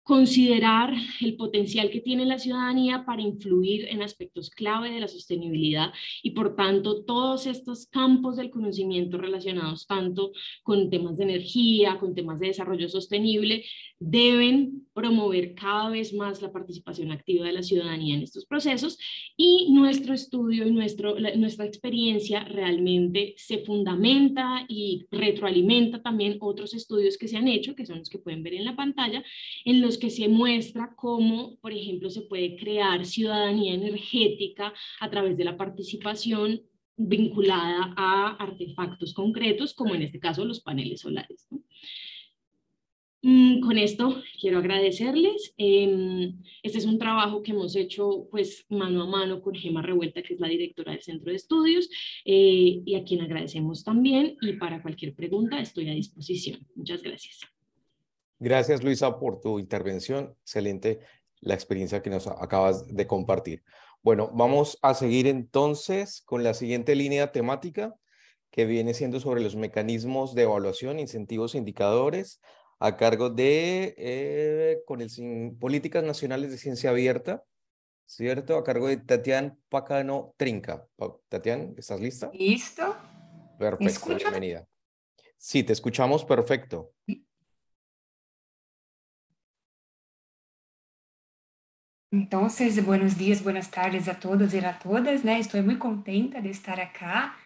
considerar el potencial que tiene la ciudadanía para influir en aspectos clave de la sostenibilidad y por tanto todos estos campos del conocimiento relacionados tanto con temas de energía, con temas de desarrollo sostenible, deben promover cada vez más la participación activa de la ciudadanía en estos procesos. Y nuestro estudio y nuestro, nuestra experiencia realmente se fundamenta y retroalimenta también otros estudios que se han hecho, que son los que pueden ver en la pantalla, en los que se muestra cómo, por ejemplo, se puede crear ciudadanía energética a través de la participación vinculada a artefactos concretos, como en este caso los paneles solares. Mm, con esto quiero agradecerles. Em, este es un trabajo que hemos hecho pues mano a mano con Gema Revuelta, que es la directora del Centro de Estudios, eh, y a quien agradecemos también. Y para cualquier pregunta estoy a disposición. Muchas gracias. Gracias, Luisa, por tu intervención. Excelente la experiencia que nos acabas de compartir. Bueno, vamos a seguir entonces con la siguiente línea temática que viene siendo sobre los mecanismos de evaluación, incentivos e indicadores a cargo de eh, con el Políticas Nacionales de Ciencia Abierta, ¿cierto? A cargo de Tatiana Pacano Trinca. Tatiana, ¿estás lista? Listo. Perfecto, bienvenida. Sí, te escuchamos perfecto. Entonces, buenos días, buenas tardes a todos y a todas, né? Estou muito contenta de estar acá.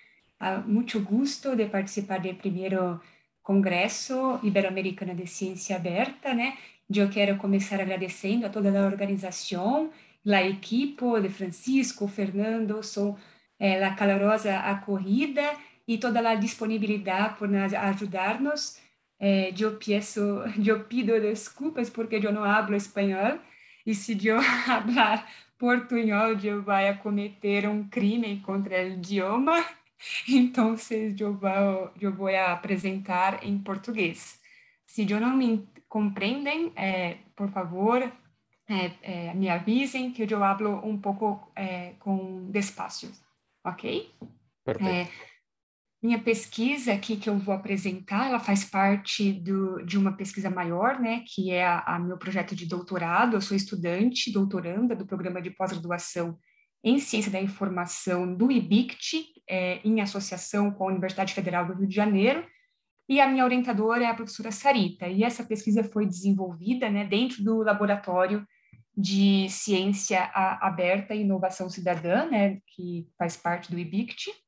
Uh, muito gusto de participar do primeiro Congresso Ibero-Americano de Ciência Aberta, né? Eu quero começar agradecendo a toda a organização, a equipe de Francisco, Fernando, sou eh, a calorosa acorrida e toda a disponibilidade por ajudar-nos. Eh, eu peço, eu pido desculpas porque eu não hablo espanhol, e se eu falar portunhol, eu vai cometer um crime contra o idioma, então eu vou, eu vou apresentar em português. Se eu não me compreendem, é, por favor, é, é, me avisem que eu hablo um pouco com despacio, ok? Perfeito. Minha pesquisa aqui que eu vou apresentar, ela faz parte do, de uma pesquisa maior, né, que é a, a meu projeto de doutorado. Eu sou estudante, doutoranda do programa de pós-graduação em Ciência da Informação do IBICT, é, em associação com a Universidade Federal do Rio de Janeiro, e a minha orientadora é a professora Sarita. E essa pesquisa foi desenvolvida né, dentro do laboratório de Ciência Aberta e Inovação Cidadã, né, que faz parte do IBICT,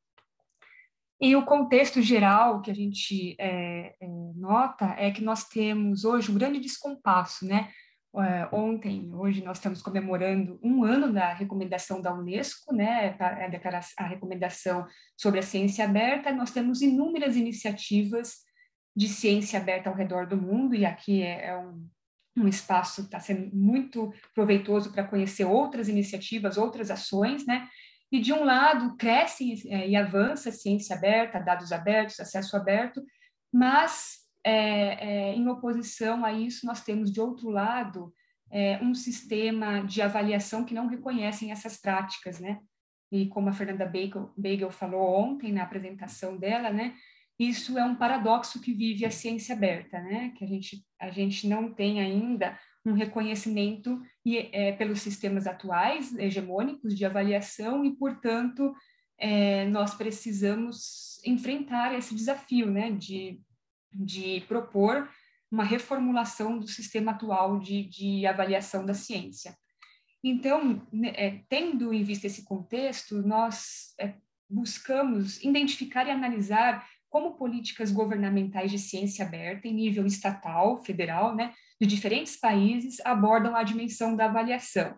e o contexto geral que a gente é, é, nota é que nós temos hoje um grande descompasso, né? É, ontem, hoje nós estamos comemorando um ano da recomendação da Unesco, né? A, a recomendação sobre a ciência aberta. Nós temos inúmeras iniciativas de ciência aberta ao redor do mundo e aqui é, é um, um espaço que está sendo muito proveitoso para conhecer outras iniciativas, outras ações, né? E, de um lado, cresce é, e avança ciência aberta, dados abertos, acesso aberto, mas, é, é, em oposição a isso, nós temos, de outro lado, é, um sistema de avaliação que não reconhecem essas práticas, né? E como a Fernanda Bagel, Bagel falou ontem na apresentação dela, né? Isso é um paradoxo que vive a ciência aberta, né? Que a gente, a gente não tem ainda um reconhecimento e, é, pelos sistemas atuais hegemônicos de avaliação e, portanto, é, nós precisamos enfrentar esse desafio, né, de, de propor uma reformulação do sistema atual de, de avaliação da ciência. Então, né, é, tendo em vista esse contexto, nós é, buscamos identificar e analisar como políticas governamentais de ciência aberta em nível estatal, federal, né, de diferentes países abordam a dimensão da avaliação.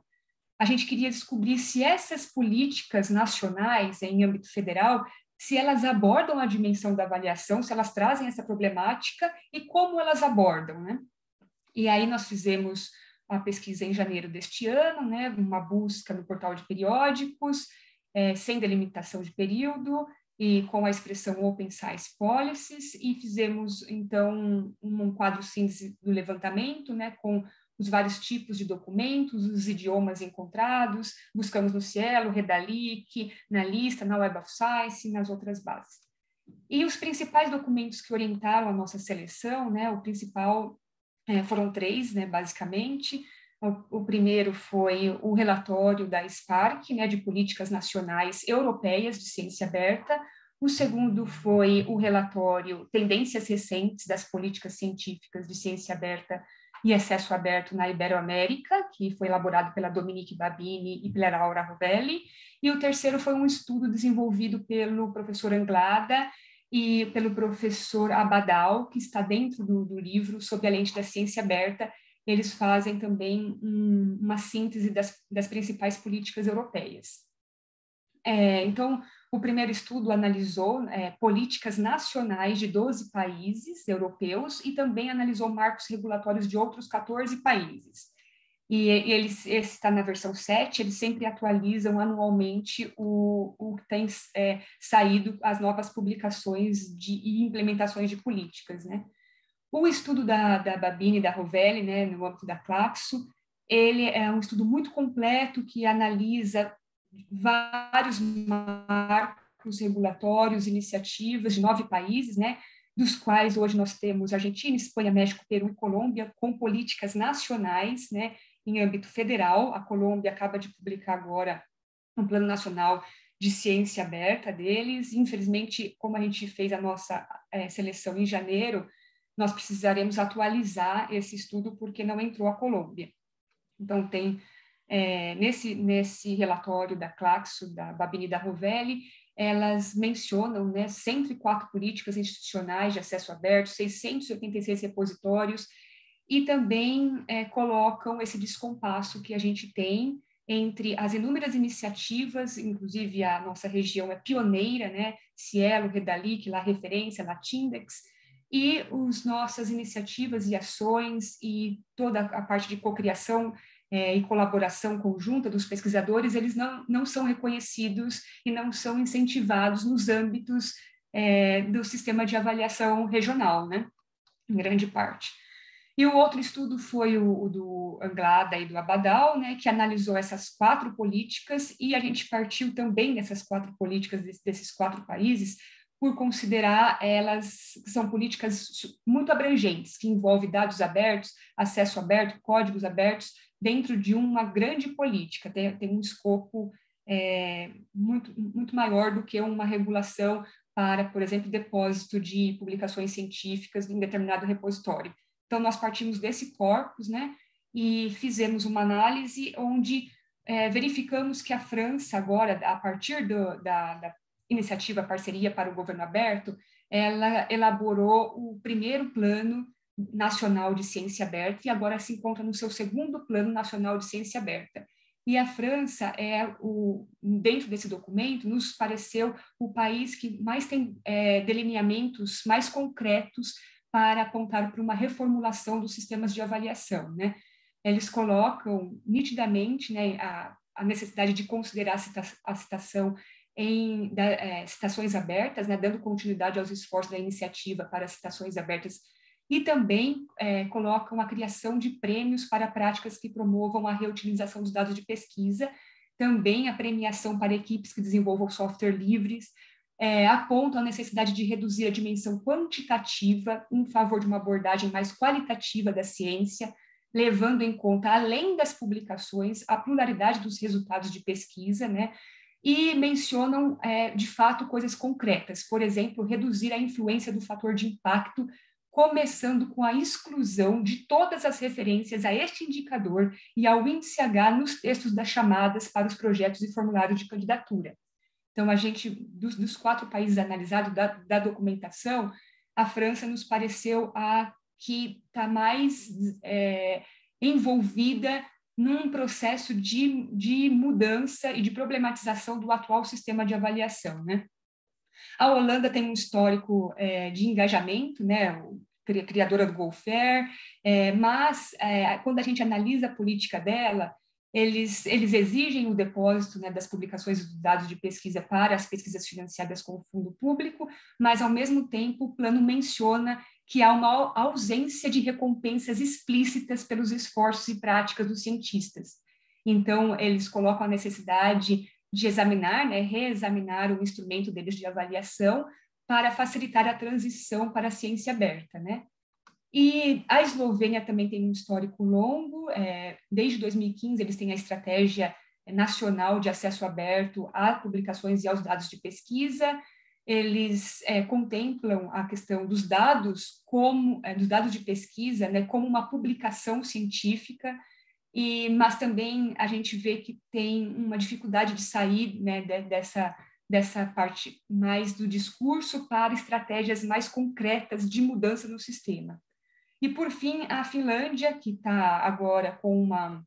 A gente queria descobrir se essas políticas nacionais em âmbito federal, se elas abordam a dimensão da avaliação, se elas trazem essa problemática e como elas abordam, né? E aí nós fizemos uma pesquisa em janeiro deste ano, né, uma busca no portal de periódicos, é, sem delimitação de período, e com a expressão Open Science Policies, e fizemos, então, um quadro síntese do levantamento, né, com os vários tipos de documentos, os idiomas encontrados, buscamos no Cielo, Redalic, na lista, na Web of Science e nas outras bases. E os principais documentos que orientaram a nossa seleção, né, o principal é, foram três, né, basicamente. O, primeiro foi o relatório da SPARC, né, de políticas nacionais europeias de ciência aberta. O segundo foi o relatório Tendências Recentes das Políticas Científicas de Ciência Aberta e Acesso Aberto na Iberoamérica, que foi elaborado pela Dominique Babini e pela Laura Rovelli. E o terceiro foi um estudo desenvolvido pelo professor Anglada e pelo professor Abadal, que está dentro do, do livro Sob a Lente da Ciência Aberta. Eles fazem também um, uma síntese das, das principais políticas europeias. É, então, o primeiro estudo analisou é, políticas nacionais de 12 países europeus e também analisou marcos regulatórios de outros 14 países. E eles, esse está na versão 7, eles sempre atualizam anualmente o, o que tem é, saído, as novas publicações de, e implementações de políticas. Né? O estudo da, da Babine e da Rovelli, né, no âmbito da Claxo, ele é um estudo muito completo que analisa vários marcos regulatórios, iniciativas de nove países, né, dos quais hoje nós temos Argentina, Espanha, México, Peru e Colômbia, com políticas nacionais, né, em âmbito federal. A Colômbia acaba de publicar agora um plano nacional de ciência aberta deles. Infelizmente, como a gente fez a nossa é, seleção em janeiro, nós precisaremos atualizar esse estudo porque não entrou a Colômbia. Então, tem é, nesse, nesse relatório da Claxo, da Babini da Rovelli, elas mencionam né, 104 políticas institucionais de acesso aberto, 686 repositórios, e também é, colocam esse descompasso que a gente tem entre as inúmeras iniciativas, inclusive a nossa região é pioneira, né, Cielo, Redalic, La Referência, Latindex, e as nossas iniciativas e ações e toda a parte de cocriação é, e colaboração conjunta dos pesquisadores, eles não, não são reconhecidos e não são incentivados nos âmbitos é, do sistema de avaliação regional, né? em grande parte. E o outro estudo foi o, o, do Anglada e do Abadal, né, que analisou essas quatro políticas, e a gente partiu também dessas quatro políticas desses quatro países por considerar elas são políticas muito abrangentes, que envolvem dados abertos, acesso aberto, códigos abertos, dentro de uma grande política, tem, tem um escopo é, muito, muito maior do que uma regulação para, por exemplo, depósito de publicações científicas em determinado repositório. Então, nós partimos desse corpus, né, e fizemos uma análise onde é, verificamos que a França, agora, a partir do, da, da iniciativa Parceria para o Governo Aberto, ela elaborou o primeiro plano nacional de ciência aberta e agora se encontra no seu segundo plano nacional de ciência aberta. E a França é o dentro desse documento nos pareceu o país que mais tem é, delineamentos mais concretos para apontar para uma reformulação dos sistemas de avaliação, né? Eles colocam nitidamente né, a, a necessidade de considerar a, cita, a citação em da, é, citações abertas, né, dando continuidade aos esforços da iniciativa para citações abertas e também é, colocam a criação de prêmios para práticas que promovam a reutilização dos dados de pesquisa, também a premiação para equipes que desenvolvam software livres, é, apontam a necessidade de reduzir a dimensão quantitativa em favor de uma abordagem mais qualitativa da ciência, levando em conta, além das publicações, a pluralidade dos resultados de pesquisa, né? E mencionam, é, de fato, coisas concretas, por exemplo, reduzir a influência do fator de impacto começando com a exclusão de todas as referências a este indicador e ao índice H nos textos das chamadas para os projetos e formulários de candidatura. Então, a gente, dos, dos quatro países analisados da, da, documentação, a França nos pareceu a que está mais é, envolvida num processo de, de mudança e de problematização do atual sistema de avaliação, né? A Holanda tem um histórico é, de engajamento, né, criadora do Golfer, é, mas é, quando a gente analisa a política dela, eles, eles exigem o depósito né, das publicações dos dados de pesquisa para as pesquisas financiadas com o fundo público, mas, ao mesmo tempo, o plano menciona que há uma ausência de recompensas explícitas pelos esforços e práticas dos cientistas. Então, eles colocam a necessidade de examinar, né, reexaminar o instrumento deles de avaliação para facilitar a transição para a ciência aberta, né? E a Eslovênia também tem um histórico longo. É, desde 2015, eles têm a estratégia nacional de acesso aberto a publicações e aos dados de pesquisa. Eles é, contemplam a questão dos dados como é, dos dados de pesquisa, né, como uma publicação científica. E mas também a gente vê que tem uma dificuldade de sair né, de, dessa dessa parte mais do discurso para estratégias mais concretas de mudança no sistema. E, por fim, a Finlândia, que está agora com uma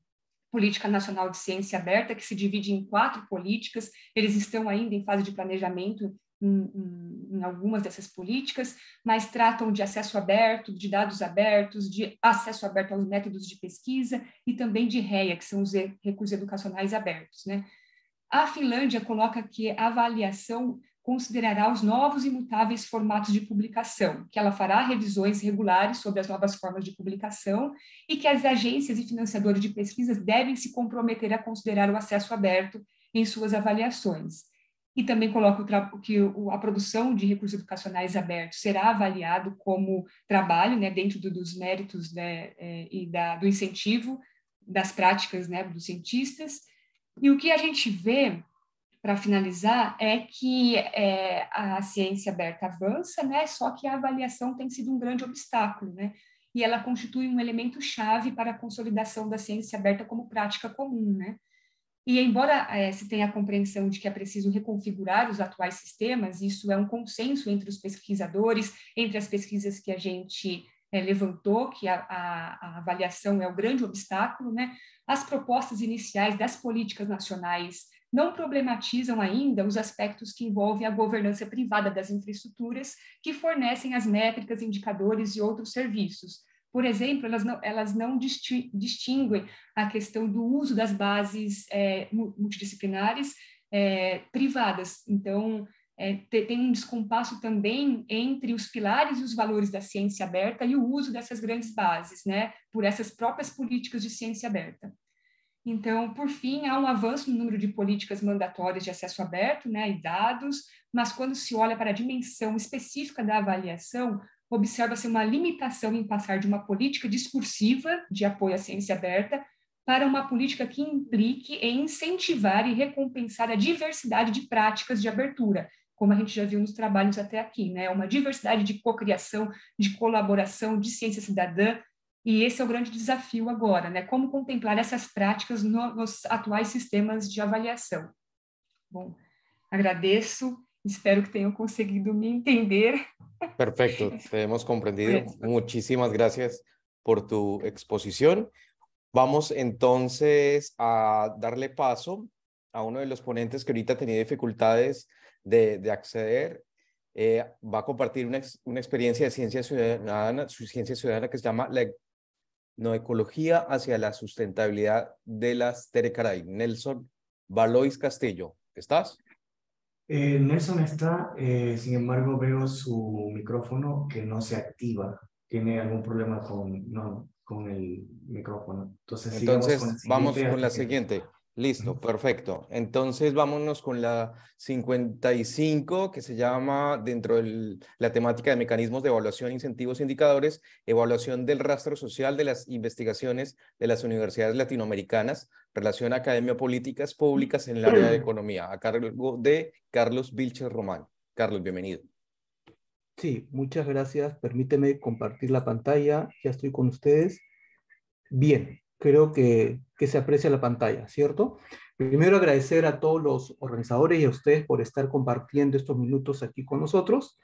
política nacional de ciência aberta, que se divide em quatro políticas, eles estão ainda em fase de planejamento em, em, algumas dessas políticas, mas tratam de acesso aberto, de dados abertos, de acesso aberto aos métodos de pesquisa e também de REA, que são os recursos educacionais abertos. Né? A Finlândia coloca que a avaliação considerará os novos e mutáveis formatos de publicação, que ela fará revisões regulares sobre as novas formas de publicação e que as agências e financiadores de pesquisas devem se comprometer a considerar o acesso aberto em suas avaliações. E também coloca que a produção de recursos educacionais abertos será avaliado como trabalho, né, dentro do, dos méritos né, é, e da, do incentivo das práticas né, dos cientistas. E o que a gente vê para finalizar, é que é, a ciência aberta avança, né? Só que a avaliação tem sido um grande obstáculo, né? E ela constitui um elemento chave para a consolidação da ciência aberta como prática comum, né? E embora é, se tenha a compreensão de que é preciso reconfigurar os atuais sistemas, isso é um consenso entre os pesquisadores, entre as pesquisas que a gente é, levantou, que a, a, a, avaliação é o grande obstáculo, né? As propostas iniciais das políticas nacionais não problematizam ainda os aspectos que envolvem a governança privada das infraestruturas que fornecem as métricas, indicadores e outros serviços. Por exemplo, elas não, elas não distinguem a questão do uso das bases é, multidisciplinares é, privadas. Então, é, tem um descompasso também entre os pilares e os valores da ciência aberta e o uso dessas grandes bases, né, por essas próprias políticas de ciência aberta. Então, por fim, há um avanço no número de políticas mandatórias de acesso aberto né, e dados, mas quando se olha para a dimensão específica da avaliação, observa-se uma limitação em passar de uma política discursiva de apoio à ciência aberta para uma política que implique em incentivar e recompensar a diversidade de práticas de abertura, como a gente já viu nos trabalhos até aqui, né? Uma diversidade de cocriação, de colaboração, de ciência cidadã, e esse é o grande desafio agora, né? Como contemplar essas práticas no, nos atuais sistemas de avaliação. Bom, agradeço, espero que tenham conseguido me entender. Perfecto, te hemos comprendido. Muchísimas gracias por tu exposición. Vamos entonces a darle paso a uno de los ponentes que ahorita tenía dificultades de, de acceder. Eh, va a compartir una, una, experiencia de ciencia ciudadana, su ciencia ciudadana que se llama la no ecología hacia la sustentabilidad de las Terecaray. Nelson Valois Castillo, ¿estás? Eh, Nelson está, eh, sin embargo veo su micrófono que no se activa. Tiene algún problema con, no, con el micrófono. Entonces, Entonces vamos con la siguiente. Listo, perfecto. Entonces vámonos con la 55, que se llama dentro de la temática de mecanismos de evaluación, incentivos e indicadores, evaluación del rastro social de las investigaciones de las universidades latinoamericanas, relación academia políticas públicas en el área de economía, a cargo de Carlos Vilches Román. Carlos, bienvenido. Sí, muchas gracias. Permíteme compartir la pantalla. Ya estoy con ustedes. Bien, creo que, que se aprecia la pantalla, ¿cierto? Primero agradecer a todos los organizadores y a ustedes por estar compartiendo estos minutos aquí con nosotros.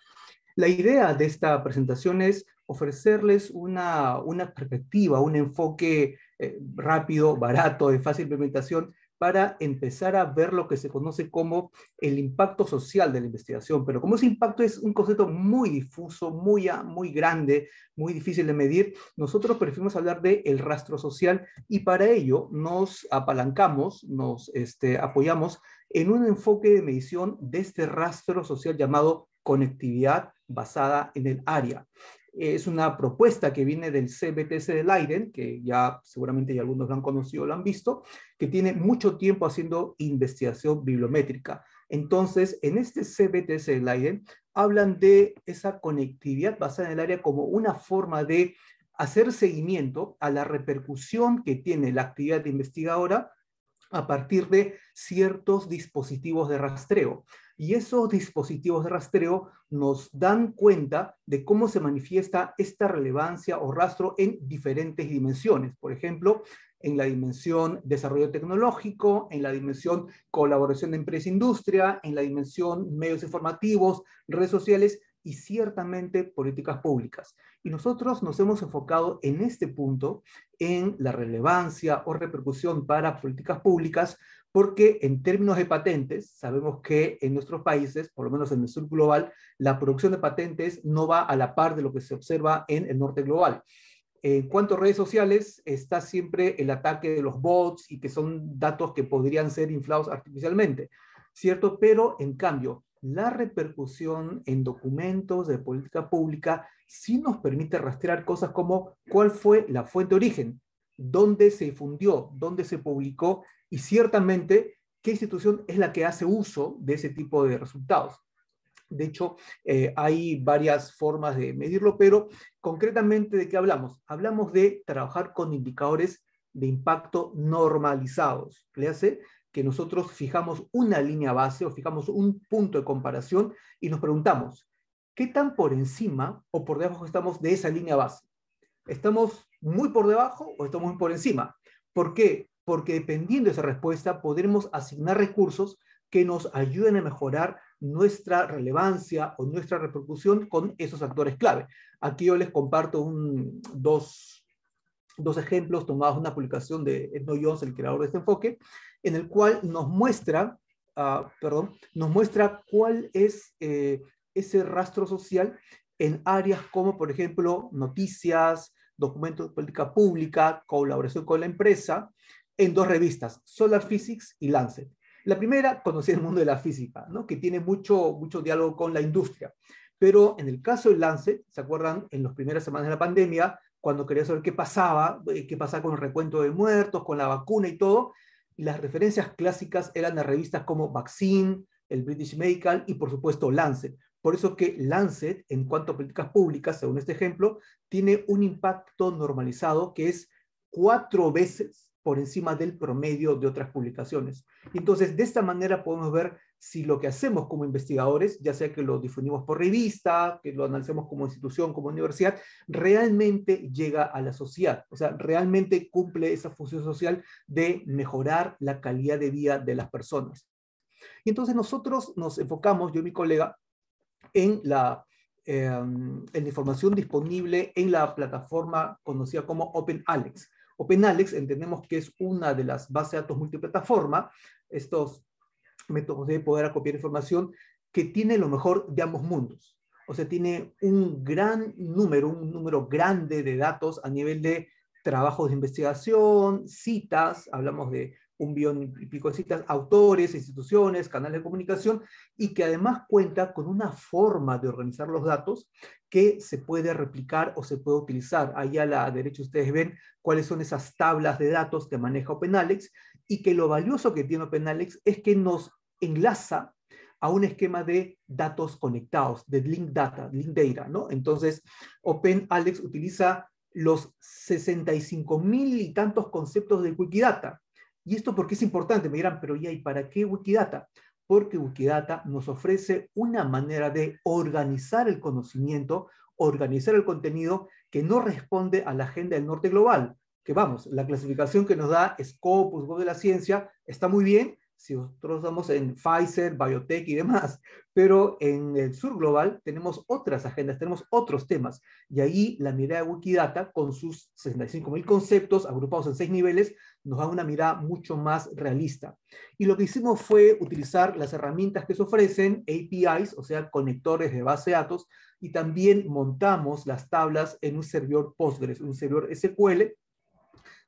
La idea de esta presentación es ofrecerles una, una perspectiva, un enfoque eh, rápido, barato, de fácil implementación para empezar a ver lo que se conoce como el impacto social de la investigación. Pero como ese impacto es un concepto muy difuso, muy, muy grande, muy difícil de medir, nosotros preferimos hablar de el rastro social y para ello nos apalancamos, nos este, apoyamos en un enfoque de medición de este rastro social llamado conectividad basada en el área es una propuesta que viene del CBTC de Leiden, que ya seguramente algunos lo han conocido, lo han visto, que tiene mucho tiempo haciendo investigación bibliométrica. Entonces, en este CBTC de Leiden hablan de esa conectividad basada en el área como una forma de hacer seguimiento a la repercusión que tiene la actividad investigadora a partir de ciertos dispositivos de rastreo. Y esos dispositivos de rastreo nos dan cuenta de cómo se manifiesta esta relevancia o rastro en diferentes dimensiones. Por ejemplo, en la dimensión desarrollo tecnológico, en la dimensión colaboración de empresa-industria, en la dimensión medios informativos, redes sociales y ciertamente políticas públicas. Y nosotros nos hemos enfocado en este punto, en la relevancia o repercusión para políticas públicas, porque en términos de patentes, sabemos que en nuestros países, por lo menos en el sur global, la producción de patentes no va a la par de lo que se observa en el norte global. En cuanto a redes sociales, está siempre el ataque de los bots y que son datos que podrían ser inflados artificialmente, ¿cierto? Pero en cambio, la repercusión en documentos de política pública sí nos permite rastrear cosas como cuál fue la fuente de origen, dónde se difundió, dónde se publicó y ciertamente qué institución es la que hace uso de ese tipo de resultados. De hecho, eh, hay varias formas de medirlo, pero concretamente de qué hablamos? Hablamos de trabajar con indicadores de impacto normalizados. Le hace que nosotros fijamos una línea base o fijamos un punto de comparación y nos preguntamos, ¿qué tan por encima o por debajo estamos de esa línea base? ¿Estamos muy por debajo o estamos muy por encima? ¿Por qué? Porque dependiendo de esa respuesta podremos asignar recursos que nos ayuden a mejorar nuestra relevancia o nuestra repercusión con esos actores clave. Aquí yo les comparto un, dos, dos ejemplos tomados de una publicación de Edno Jones, el creador de este enfoque, en el cual nos muestra, uh, perdón, nos muestra cuál es eh, ese rastro social en áreas como, por ejemplo, noticias, documentos de política pública, colaboración con la empresa, en dos revistas, Solar Physics y Lancet. La primera, conocer el mundo de la física, ¿no? que tiene mucho, mucho diálogo con la industria. Pero en el caso de Lancet, ¿se acuerdan? En las primeras semanas de la pandemia, cuando quería saber qué pasaba, eh, qué pasaba con el recuento de muertos, con la vacuna y todo, las referencias clásicas eran de revistas como Vaccine, el British Medical y por supuesto Lancet. Por eso que Lancet, en cuanto a políticas públicas, según este ejemplo, tiene un impacto normalizado que es cuatro veces por encima del promedio de otras publicaciones. Entonces, de esta manera podemos ver si lo que hacemos como investigadores, ya sea que lo difundimos por revista, que lo analicemos como institución, como universidad, realmente llega a la sociedad, o sea, realmente cumple esa función social de mejorar la calidad de vida de las personas. Y entonces nosotros nos enfocamos, yo y mi colega, en la, em, en la información disponible en la plataforma conocida como OpenAlex. OpenAlex entendemos que es una de las bases de datos multiplataforma, estos métodos de poder acopiar información que tiene lo mejor de ambos mundos. O sea, tiene un gran número, un número grande de datos a nivel de trabajos de investigación, citas, hablamos de un billón y pico de citas, autores, instituciones, canales de comunicación, y que además cuenta con una forma de organizar los datos que se puede replicar o se puede utilizar. Ahí a la derecha ustedes ven cuáles son esas tablas de datos que maneja OpenAlex y que lo valioso que tiene OpenAlex es que nos enlaza a un esquema de datos conectados, de link data, link data, ¿no? Entonces, OpenAlex utiliza los 65 mil y tantos conceptos de Wikidata, ¿Y esto por qué es importante? Me dirán, pero ¿y para qué Wikidata? Porque Wikidata nos ofrece una manera de organizar el conocimiento, organizar el contenido que no responde a la agenda del norte global. Que vamos, la clasificación que nos da Scopus, Web de la Ciencia, está muy bien, si nosotros estamos en Pfizer, Biotech y demás, pero en el sur global tenemos otras agendas, tenemos otros temas, y ahí la mirada de Wikidata, con sus 65.000 conceptos agrupados en seis niveles, nos da una mirada mucho más realista. Y lo que hicimos fue utilizar las herramientas que se ofrecen, APIs, o sea, conectores de base de datos, y también montamos las tablas en un servidor Postgres, un servidor SQL,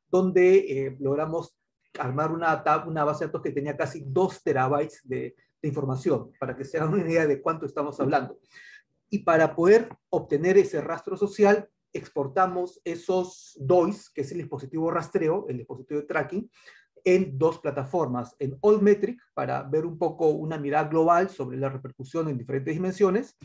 donde eh, logramos armar una, una base de datos que tenía casi 2 terabytes de, de información, para que se hagan una idea de cuánto estamos hablando. Y para poder obtener ese rastro social, exportamos esos DOIs, que es el dispositivo rastreo, el dispositivo de tracking, en dos plataformas, en Allmetric para ver un poco una mirada global sobre la repercusión en diferentes dimensiones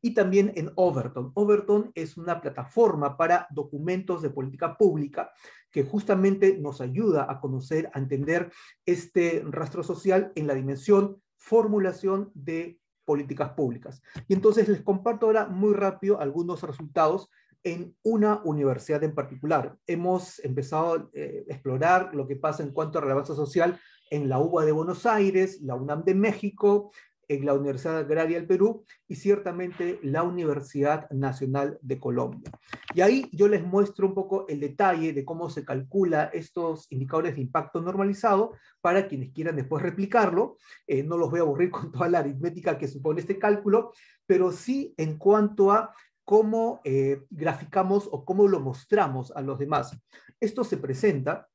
y también en Overton. Overton es una plataforma para documentos de política pública que justamente nos ayuda a conocer, a entender este rastro social en la dimensión formulación de políticas públicas. Y entonces les comparto ahora muy rápido algunos resultados en una universidad en particular. Hemos empezado eh, a explorar lo que pasa en cuanto a relevancia social en la UBA de Buenos Aires, la UNAM de México, en la Universidad Agraria del Perú y ciertamente la Universidad Nacional de Colombia. Y ahí yo les muestro un poco el detalle de cómo se calcula estos indicadores de impacto normalizado para quienes quieran después replicarlo. Eh, no los voy a aburrir con toda la aritmética que supone este cálculo, pero sí en cuanto a cómo eh, graficamos o cómo lo mostramos a los demás. Esto se presenta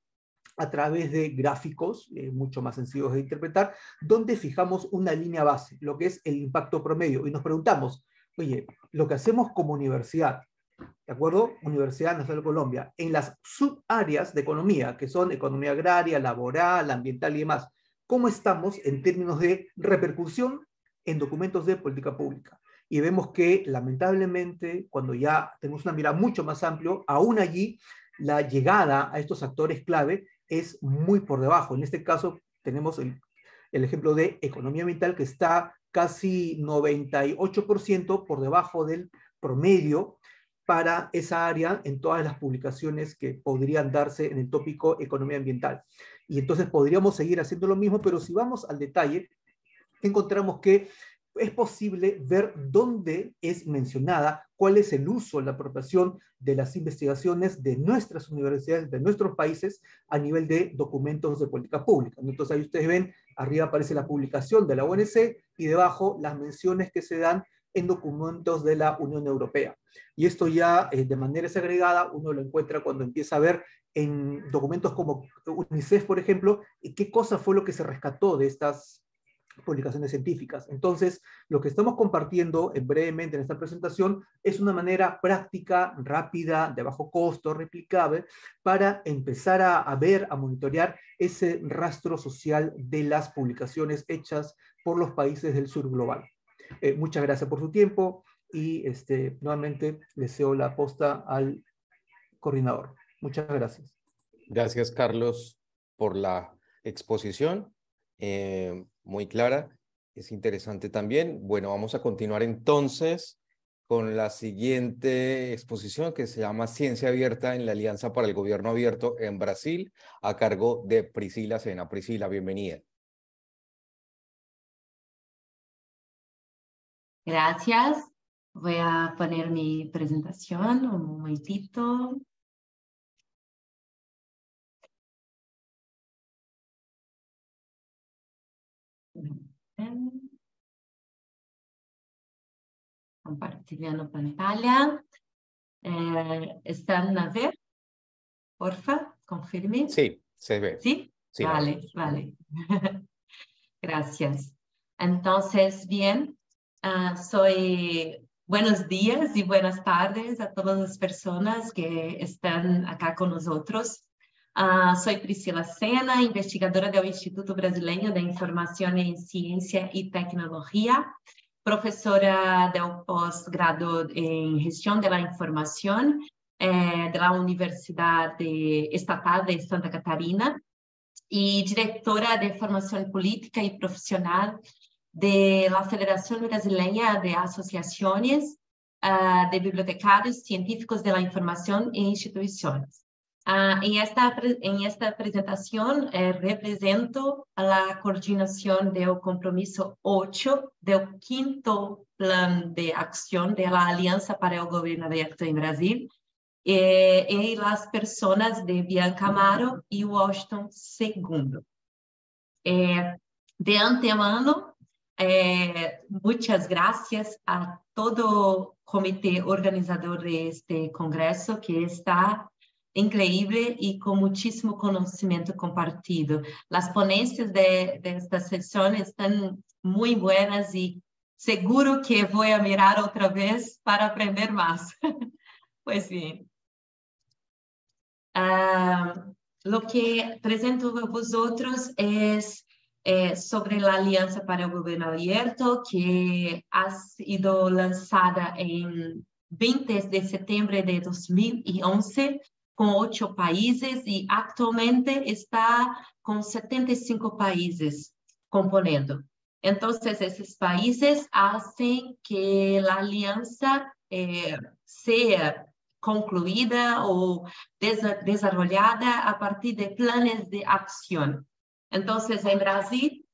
a través de gráficos eh, mucho más sencillos de interpretar, donde fijamos una línea base, lo que es el impacto promedio, y nos preguntamos, oye, lo que hacemos como universidad, ¿de acuerdo? Universidad Nacional de Colombia, en las subáreas de economía, que son economía agraria, laboral, ambiental y demás, ¿cómo estamos en términos de repercusión en documentos de política pública? Y vemos que lamentablemente, cuando ya tenemos una mirada mucho más amplio, aún allí la llegada a estos actores clave es muy por debajo. En este caso tenemos el, ejemplo de economía ambiental que está casi 98% por debajo del promedio para esa área en todas las publicaciones que podrían darse en el tópico economía ambiental. Y entonces podríamos seguir haciendo lo mismo, pero si vamos al detalle, encontramos que es posible ver dónde es mencionada, cuál es el uso, la apropiación de las investigaciones de nuestras universidades, de nuestros países, a nivel de documentos de política pública. Entonces ahí ustedes ven, arriba aparece la publicación de la ONC y debajo las menciones que se dan en documentos de la Unión Europea. Y esto ya eh, de manera segregada uno lo encuentra cuando empieza a ver en documentos como UNICEF, por ejemplo, qué cosa fue lo que se rescató de estas publicaciones científicas. Entonces, lo que estamos compartiendo brevemente en esta presentación es una manera práctica, rápida, de bajo costo, replicable, para empezar a, ver, a monitorear ese rastro social de las publicaciones hechas por los países del sur global. Eh, muchas gracias por su tiempo y este, nuevamente deseo la posta al coordinador. Muchas gracias. Gracias, Carlos, por la exposición. Eh, muy clara. Es interesante también. Bueno, vamos a continuar entonces con la siguiente exposición que se llama Ciencia Abierta en la Alianza para el Gobierno Abierto en Brasil, a cargo de Priscila Sena. Priscila, bienvenida. Gracias. Voy a poner mi presentación un momentito. Compartiendo pantalla. Eh, ¿Están a ver? Porfa, confirme. Sí, se ve. ¿Sí? sí vale, vale. Gracias. Entonces, bien, uh, soy buenos días y buenas tardes a todas las personas que están acá con nosotros. Uh, sou Priscila Sena, investigadora do Instituto Brasileiro de Informação em Ciência e Tecnologia, professora do pós-grado em Gestão da Informação eh, da Universidade Estatal de Santa Catarina e diretora de Formação Política e Profissional da Federação Brasileira de Associações uh, de Bibliotecários Científicos da Informação e Instituições. Uh, en, esta, en esta presentación eh, represento la coordinación del compromiso 8 del quinto plan de acción de la Alianza para el Gobierno Abierto en Brasil eh, y las personas de Bianca Amaro y Washington II. Eh, de antemano, eh, muchas gracias a todo comité organizador de este congreso que está increíble y con muchísimo conocimiento compartido. Las ponencias de, de esta sesión están muy buenas y seguro que voy a mirar otra vez para aprender más. pues bien. Uh, lo que presento a vosotros es eh, sobre la Alianza para el Gobierno Abierto, que ha sido lanzada en 20 de septiembre de 2011 con ocho países y actualmente está con 75 países componiendo. Entonces, esos países hacen que la alianza eh, sea concluida o desarrollada a partir de planes de acción. Entonces, en Brasil,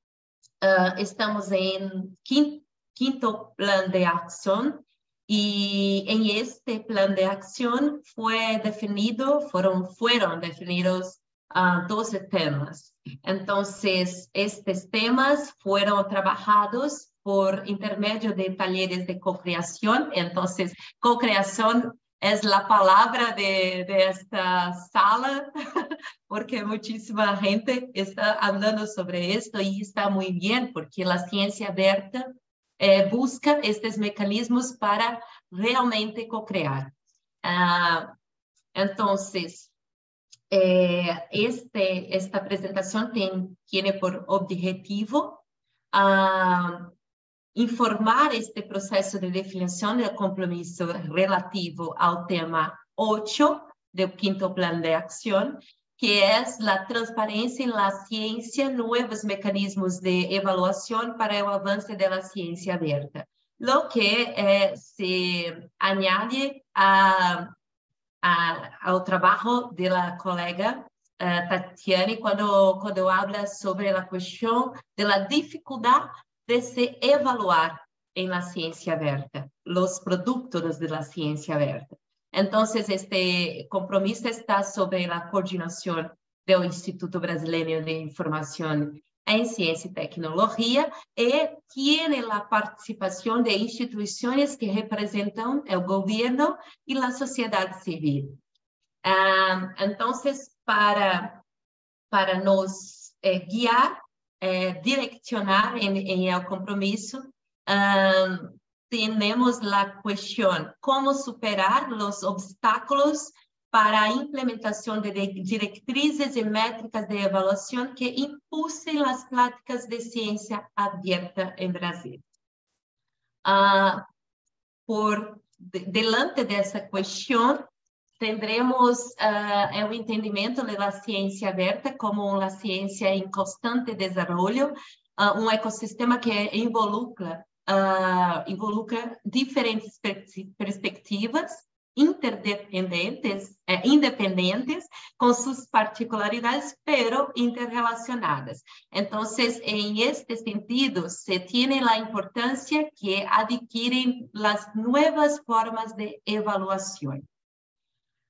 uh, estamos en quinto, quinto plan de acción y en este plan de acción fue definido, fueron, fueron definidos uh, 12 temas. Entonces, estos temas fueron trabajados por intermedio de talleres de co-creación. Entonces, co-creación es la palabra de, de, esta sala, porque muchísima gente está hablando sobre esto y está muy bien, porque la ciencia abierta eh, busca estos mecanismos para realmente co-crear. Uh, entonces, eh, este, esta presentación ten, tiene por objetivo uh, informar este processo de definição do compromisso relativo ao tema 8 do quinto plano de ação, que é a transparência na ciência, novos mecanismos de avaliação para o avanço da ciência aberta. Lo que eh, se añade a, a, ao trabalho da colega uh, Tatiane quando, quando habla sobre a questão da dificuldade de se evaluar en la ciencia abierta, los productos de la ciencia abierta. Entonces, este compromiso está sobre la coordinación del Instituto Brasileño de Información en Ciencia y Tecnología y tiene la participación de instituciones que representan el gobierno y la sociedad civil. Um, entonces, para, para nos eh, guiar eh, direccionar en, en, el compromiso, tenemos la cuestión cómo superar los obstáculos para a implementação de diretrizes e métricas de avaliação que impulsem as práticas de ciência aberta em Brasil. Uh, por de, delante dessa questão, tendremos o entendimento da ciência aberta como uma ciência em constante desenvolvimento, uh, um ecossistema que involucra, uh, involucra diferentes perspectivas interdependentes, eh, independentes, com suas particularidades, pero interrelacionadas. Então, em este sentido, se tem a importância que adquirem as novas formas de avaliação.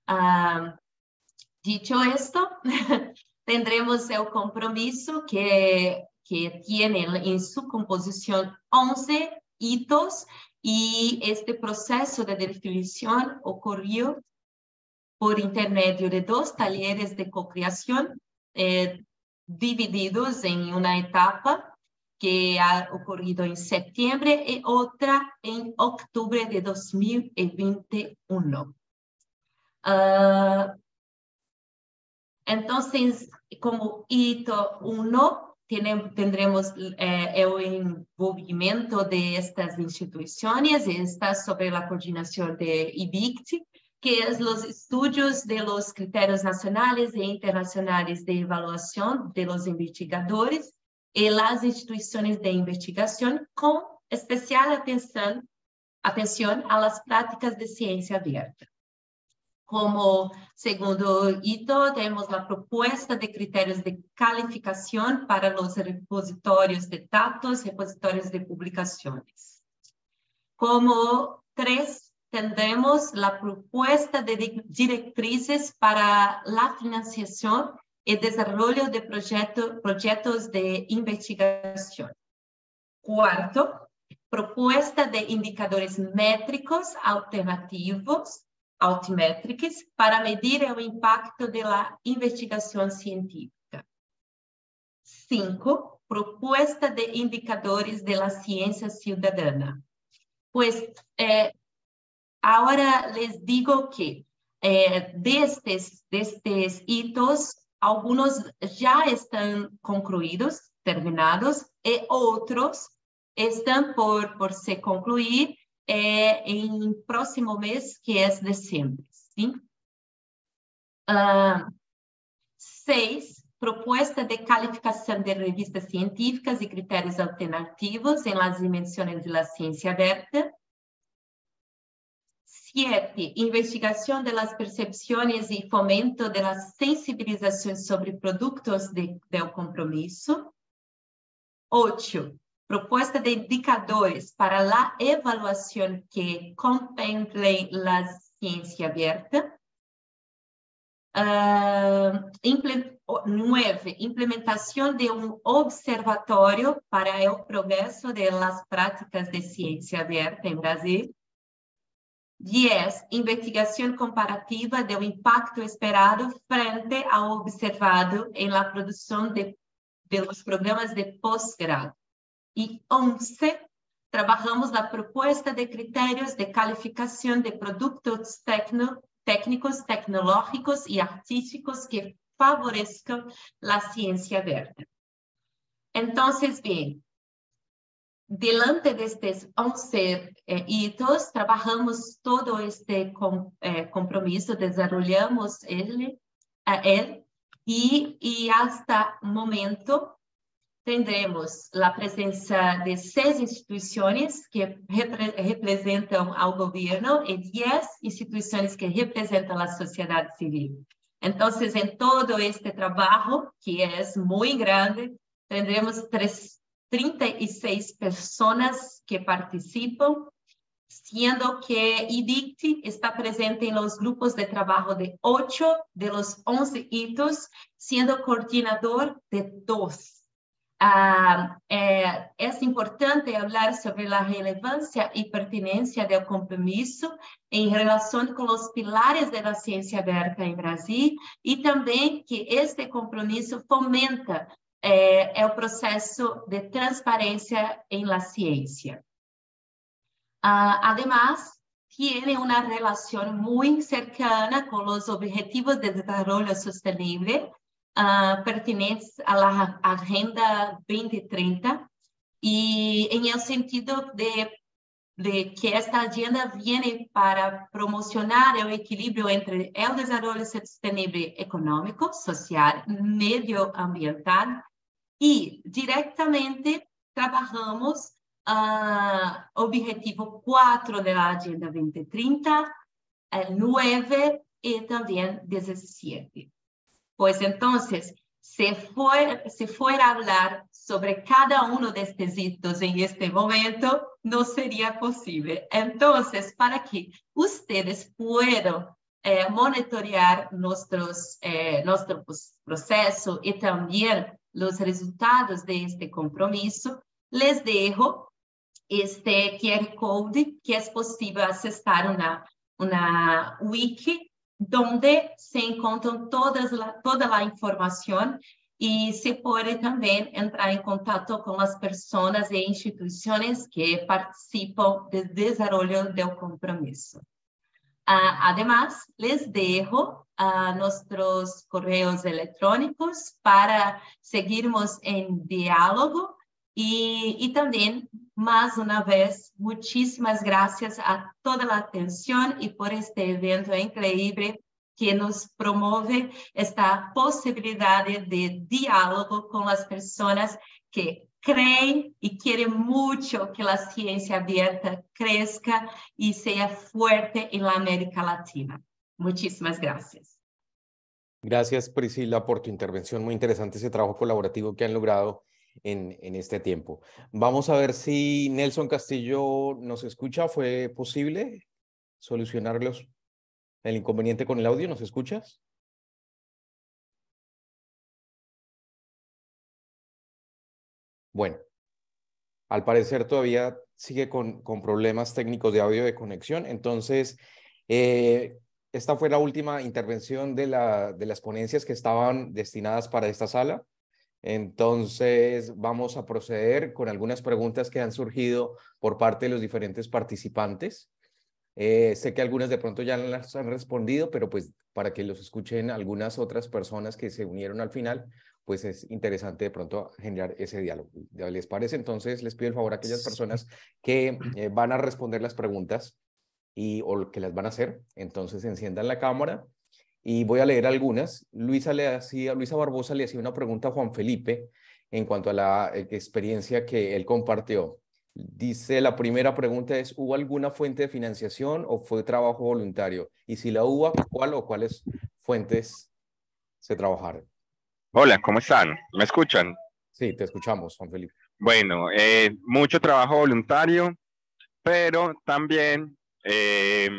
Uh, dicho esto, tendremos el compromiso que, que tiene en su composición 11 hitos y este proceso de definición ocurrió por intermedio de dos talleres de co-creación eh, divididos en una etapa que ha ocurrido en septiembre y otra en octubre de 2021. Uh, entonces, como hito uno, tendremos eh, el envolvimiento de estas está sobre la coordinación de IBICT, que es los estudios de los criterios nacionales e internacionales de evaluación de los investigadores y las instituciones de investigación con especial atención, atención a las prácticas de ciencia abierta. Como segundo hito, temos a proposta de critérios de calificação para os repositórios de dados, repositórios de publicações. Como três, tendremos a proposta de diretrizes para a financiação e desenvolvimento de projetos de investigação. Quarto, proposta de indicadores métricos alternativos altimétricas para medir o impacto da investigação científica. Cinco, propuesta de indicadores de la ciencia ciudadana. Pues eh, ahora les digo que eh, destes, destes hitos algunos ya están concluidos, terminados, y otros están por, por se concluir eh, en el próximo mes, que es diciembre. ¿sí? Uh, seis, propuesta de calificación de revistas científicas y criterios alternativos en las dimensiones de la ciencia abierta. Siete, investigación de las percepciones y fomento de la sensibilización sobre productos de, del compromiso. Ocho, propuesta de indicadores para la evaluación que contemple la ciencia abierta. Uh, nueve, implementación de un observatorio para el progreso de las prácticas de ciencia abierta en Brasil. 10. Investigación comparativa del impacto esperado frente ao observado en la producción de, de los programas de posgrado. Y 11. Trabajamos la propuesta de criterios de calificación de productos tecno, técnicos, tecnológicos y artísticos que favorezcan la ciencia verde. Entonces, bien, delante de estos 11 eh, hitos, trabajamos todo este com, eh, compromiso, desarrollamos ele, él y, y hasta momento tendremos la presencia de seis instituciones que repre representan al gobierno y diez instituciones que representan la sociedad civil. Entonces, en todo este trabajo, que es muy grande, tendremos tres, 36 personas que participan, siendo que IDICTI está presente en los grupos de trabajo de 8 de los 11 hitos, siendo coordinador de dos. Uh, eh, es importante hablar sobre la relevancia y pertinencia del compromiso en relación con los pilares de la ciencia abierta en Brasil y también que este compromiso fomenta eh, el proceso de transparencia en la ciencia. Uh, además, tiene una relación muy cercana con los objetivos de desarrollo sostenible uh, pertenece a la Agenda 2030 y en el sentido de, de, que esta agenda viene para promocionar el equilibrio entre el desarrollo sostenible económico, social, medioambiental y directamente trabajamos uh, objetivo 4 de la Agenda 2030, el 9 y también 17. Pues entonces, si fuera, a hablar sobre cada uno de estos hitos en este momento, no sería posible. Entonces, para que ustedes puedan eh, monitorear eh, nuestro proceso y también los resultados de este compromiso, les dejo este QR code que es posible accesar una, una wiki donde se encontram todas la, toda a informação e se pode também entrar em contato com as pessoas e instituições que participam do desenvolvimento do compromisso. Uh, además, les dejo uh, nossos correios eletrônicos para seguirmos em diálogo e, e também, mais uma vez, muitíssimas graças a toda a atenção e por este evento incrível que nos promove esta possibilidade de diálogo com as pessoas que creem e querem muito que a ciência aberta cresça e seja forte na América Latina. Muchísimas gracias. Gracias, Priscila, por tu intervención. Muy interesante ese trabajo colaborativo que han logrado en, este tiempo. Vamos a ver si Nelson Castillo nos escucha. ¿Fue posible solucionar el inconveniente con el audio? ¿Nos escuchas? Bueno, al parecer todavía sigue con, problemas técnicos de audio de conexión. Entonces, eh, esta fue la última intervención de las ponencias que estaban destinadas para esta sala. Entonces, vamos a proceder con algunas preguntas que han surgido por parte de los diferentes participantes. Eh, sé que algunas de pronto ya las han respondido, pero pues para que los escuchen algunas otras personas que se unieron al final, pues es interesante de pronto generar ese diálogo. ¿Les parece? Entonces les pido el favor a aquellas personas que eh, van a responder las preguntas y, o que las van a hacer, entonces enciendan la cámara y voy a leer algunas. Luisa, le hacía, Luisa Barbosa le hacía una pregunta a Juan Felipe en cuanto a la eh, experiencia que él compartió. Dice, la primera pregunta es, ¿hubo alguna fuente de financiación o fue trabajo voluntario? Y si la hubo, ¿cuál o cuáles fuentes se trabajaron? Hola, ¿cómo están? ¿Me escuchan? Sí, te escuchamos, Juan Felipe. Bueno, eh, mucho trabajo voluntario, pero también, eh,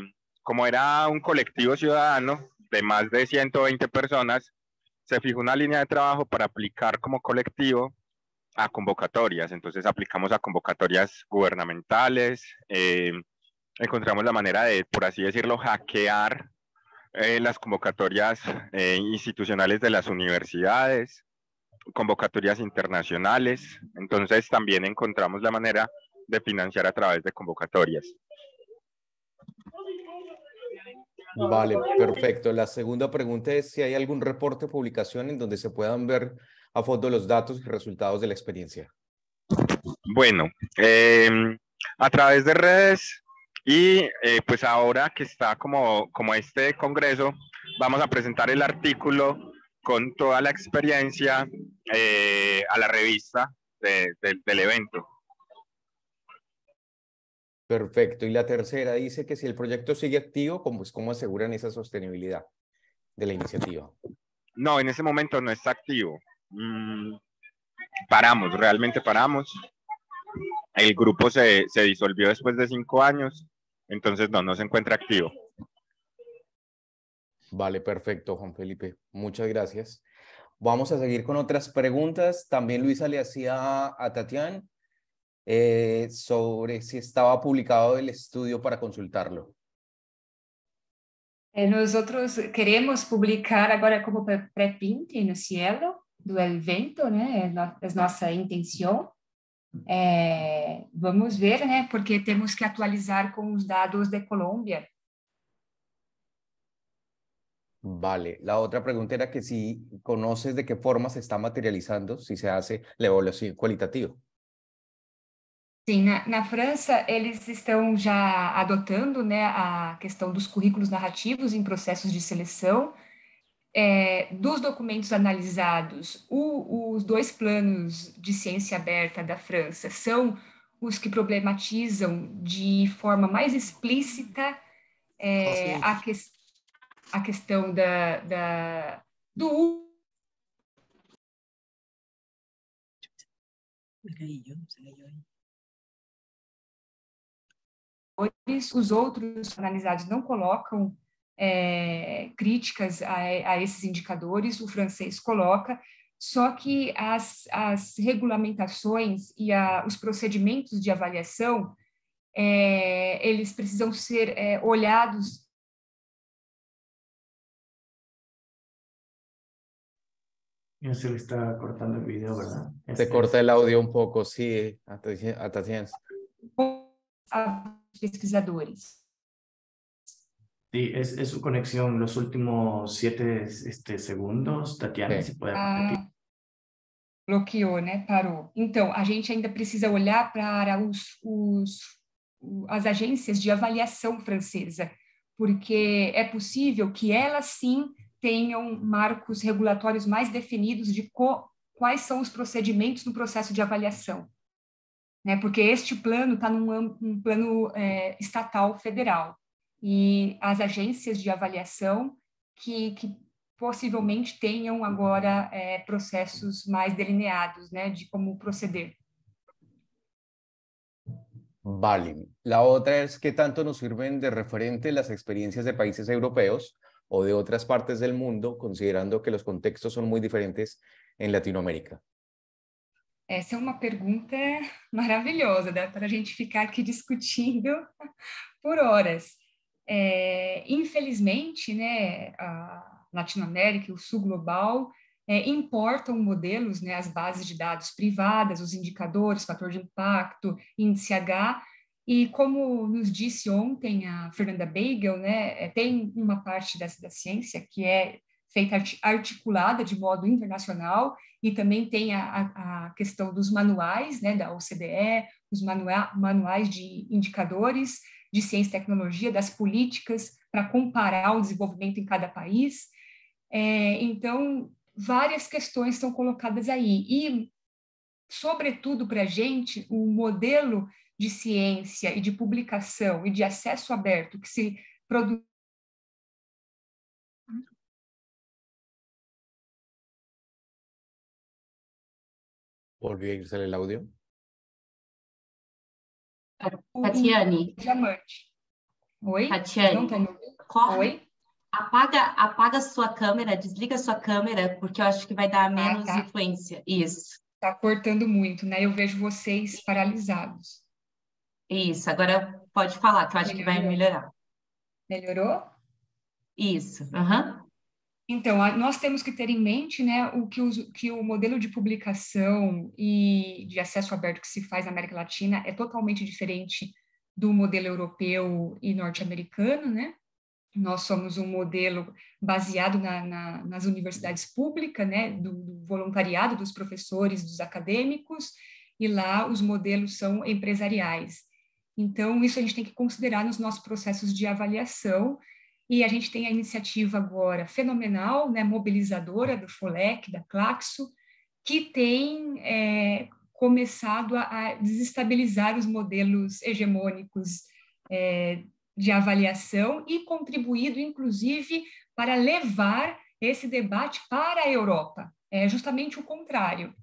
como era un colectivo ciudadano de más de 120 personas, se fijó una línea de trabajo para aplicar como colectivo a convocatorias. Entonces aplicamos a convocatorias gubernamentales, eh, encontramos la manera de, por así decirlo, hackear eh, las convocatorias eh, institucionales de las universidades, convocatorias internacionales. Entonces también encontramos la manera de financiar a través de convocatorias. Vale, perfecto. La segunda pregunta es si hay algún reporte o publicación en donde se puedan ver a fondo los datos y resultados de la experiencia. Bueno, em, a través de redes y eh, pues ahora que está como, como este congreso, vamos a presentar el artículo con toda la experiencia eh, a la revista del evento. Perfecto. Y la tercera dice que si el proyecto sigue activo, ¿cómo, pues, ¿cómo aseguran esa sostenibilidad de la iniciativa? No, en ese momento no está activo. Mm, paramos, realmente paramos. El grupo se, se disolvió después de cinco años entonces, no, no se encuentra activo. Vale, perfecto, Juan Felipe. Muchas gracias. Vamos a seguir con otras preguntas. También Luisa le hacía a Tatiana eh, sobre si estaba publicado el estudio para consultarlo. Eh, nosotros queremos publicar ahora como pré-print en el cielo do evento, né? Es nuestra intención. É, vamos ver, né? Porque temos que atualizar com os dados de Colômbia. Vale. La otra pregunta era que si conoces de qué forma se está materializando, si se hace la evaluación cualitativa. Sim, na, na França eles estão já adotando né, a questão dos currículos narrativos em processos de seleção. É, dos documentos analisados, o, os dois planos de ciência aberta da França são os que problematizam de forma mais explícita é, a, que, a questão da, da, do os outros analisados não colocam é, críticas a, a, esses indicadores, o francês coloca, só que as, as regulamentações e a, os procedimentos de avaliação, é, eles precisam ser é, olhados Se le está cortando el video, ¿verdad? Se corta el audio un poco, sí, Tatiana. Pesquisadores. Sí, es, es su conexión los últimos siete este, segundos. Tatiana, se pode ah, bloqueou, né? Parou. Então, a gente ainda precisa olhar para os, os, as agências de avaliação francesa, porque é possível que elas sim tenham marcos regulatórios mais definidos de co, quais são os procedimentos no processo de avaliação. Né? Porque este plano está num, num plano é, estatal federal e as agências de avaliação que, que possivelmente tenham agora é, processos mais delineados, né, de como proceder. Vale. La otra es que tanto nos sirven de referente las experiencias de países europeos o de otras partes del mundo, considerando que los contextos son muy diferentes en Latinoamérica. Essa é uma pergunta maravilhosa, dá para a gente ficar aqui discutindo por horas. É, infelizmente, né, a Latinoamérica e o Sul global é, importam modelos, né, as bases de dados privadas, os indicadores, fator de impacto, índice H, E como nos disse ontem a Fernanda Beigel, né, é, tem uma parte da, da ciência que é feita articulada de modo internacional e também tem a, a questão dos manuais né, da OCDE, os manua manuais de indicadores de ciência e tecnologia, das políticas para comparar o desenvolvimento em cada país. É, então, várias questões estão colocadas aí. E, sobretudo para a gente, o modelo de ciência e de publicação e de acesso aberto que se produz Volvió a irse el audio. Tatiane. Diamante. Oi? Tatiane. Corre. Oi? Apaga, apaga sua câmera, desliga sua câmera, porque eu acho que vai dar ah, menos ah, tá. influência. Isso. Tá cortando muito, né? Eu vejo vocês paralisados. Isso, agora pode falar, que eu acho Melhorou. que vai melhorar. Melhorou? Isso. Uhum. Então, nós temos que ter em mente né, o que, os, que o modelo de publicação e de acesso aberto que se faz na América Latina é totalmente diferente do modelo europeu e norte-americano, né? Nós somos um modelo baseado na, na, nas universidades públicas, né, do, do voluntariado dos professores, dos acadêmicos, e lá os modelos são empresariais. Então, isso a gente tem que considerar nos nossos processos de avaliação e a gente tem a iniciativa agora fenomenal, né, mobilizadora do FOLEC, da Claxo, que tem é, começado a, a, desestabilizar os modelos hegemônicos é, de avaliação e contribuído, inclusive, para levar esse debate para a Europa. É justamente o contrário.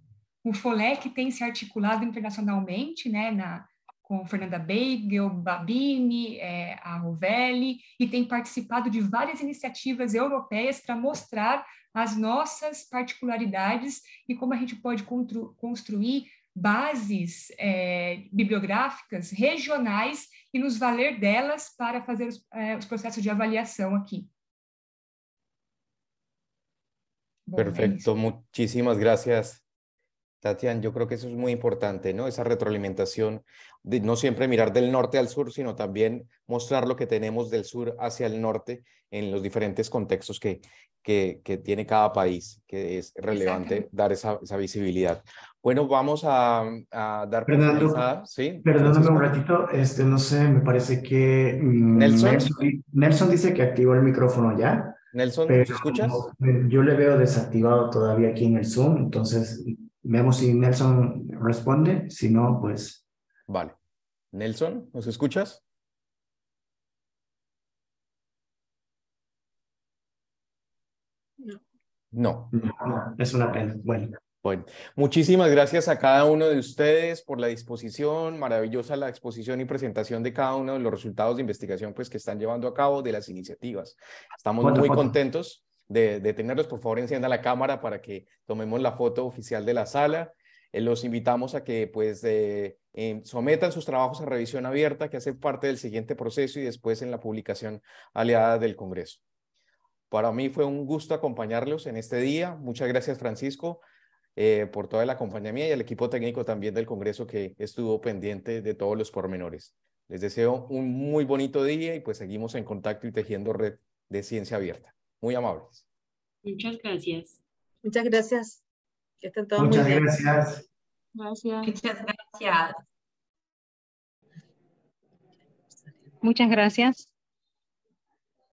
O FOLEC tem se articulado internacionalmente, né, na, com Fernanda Beigel, Babini, é, a Rovelli, e tem participado de várias iniciativas europeias para mostrar as nossas particularidades e como a gente pode construir bases é, bibliográficas regionais e nos valer delas para fazer os, é, os processos de avaliação aqui. Bom, Perfecto, é muchísimas gracias, Tatiana, yo creo que eso es muy importante, ¿no? Esa retroalimentación de no siempre mirar del norte al sur, sino también mostrar lo que tenemos del sur hacia el norte en los diferentes contextos que, que, que tiene cada país, que es relevante dar esa, esa, visibilidad. Bueno, vamos a, a dar Fernando, ¿sí? Perdóname un ratito, este, no sé, me parece que mm, Nelson, Nelson, dice que activó el micrófono ya. Nelson, ¿me escuchas? Yo le veo desactivado todavía aquí en el Zoom, entonces Vemos si Nelson responde, si no, pues... Vale. Nelson, ¿nos escuchas? No. No, es una pena. Bueno. Bueno, muchísimas gracias a cada uno de ustedes por la disposición, maravillosa la exposición y presentación de cada uno de los resultados de investigación pues, que están llevando a cabo de las iniciativas. Estamos muy contentos de, tenerlos, por favor encienda la cámara para que tomemos la foto oficial de la sala. Eh, los invitamos a que pues eh, em, sometan sus trabajos a revisión abierta, que hace parte del siguiente proceso y después en la publicación aliada del Congreso. Para mí fue un gusto acompañarlos en este día. Muchas gracias, Francisco, eh, por toda la compañía y al equipo técnico también del Congreso que estuvo pendiente de todos los pormenores. Les deseo un muy bonito día y pues seguimos en contacto y tejiendo red de ciencia abierta. Muy amables. Muchas gracias. Muchas gracias. Que estén todos Muchas muy bien. gracias. Gracias. Muchas gracias. Muchas gracias.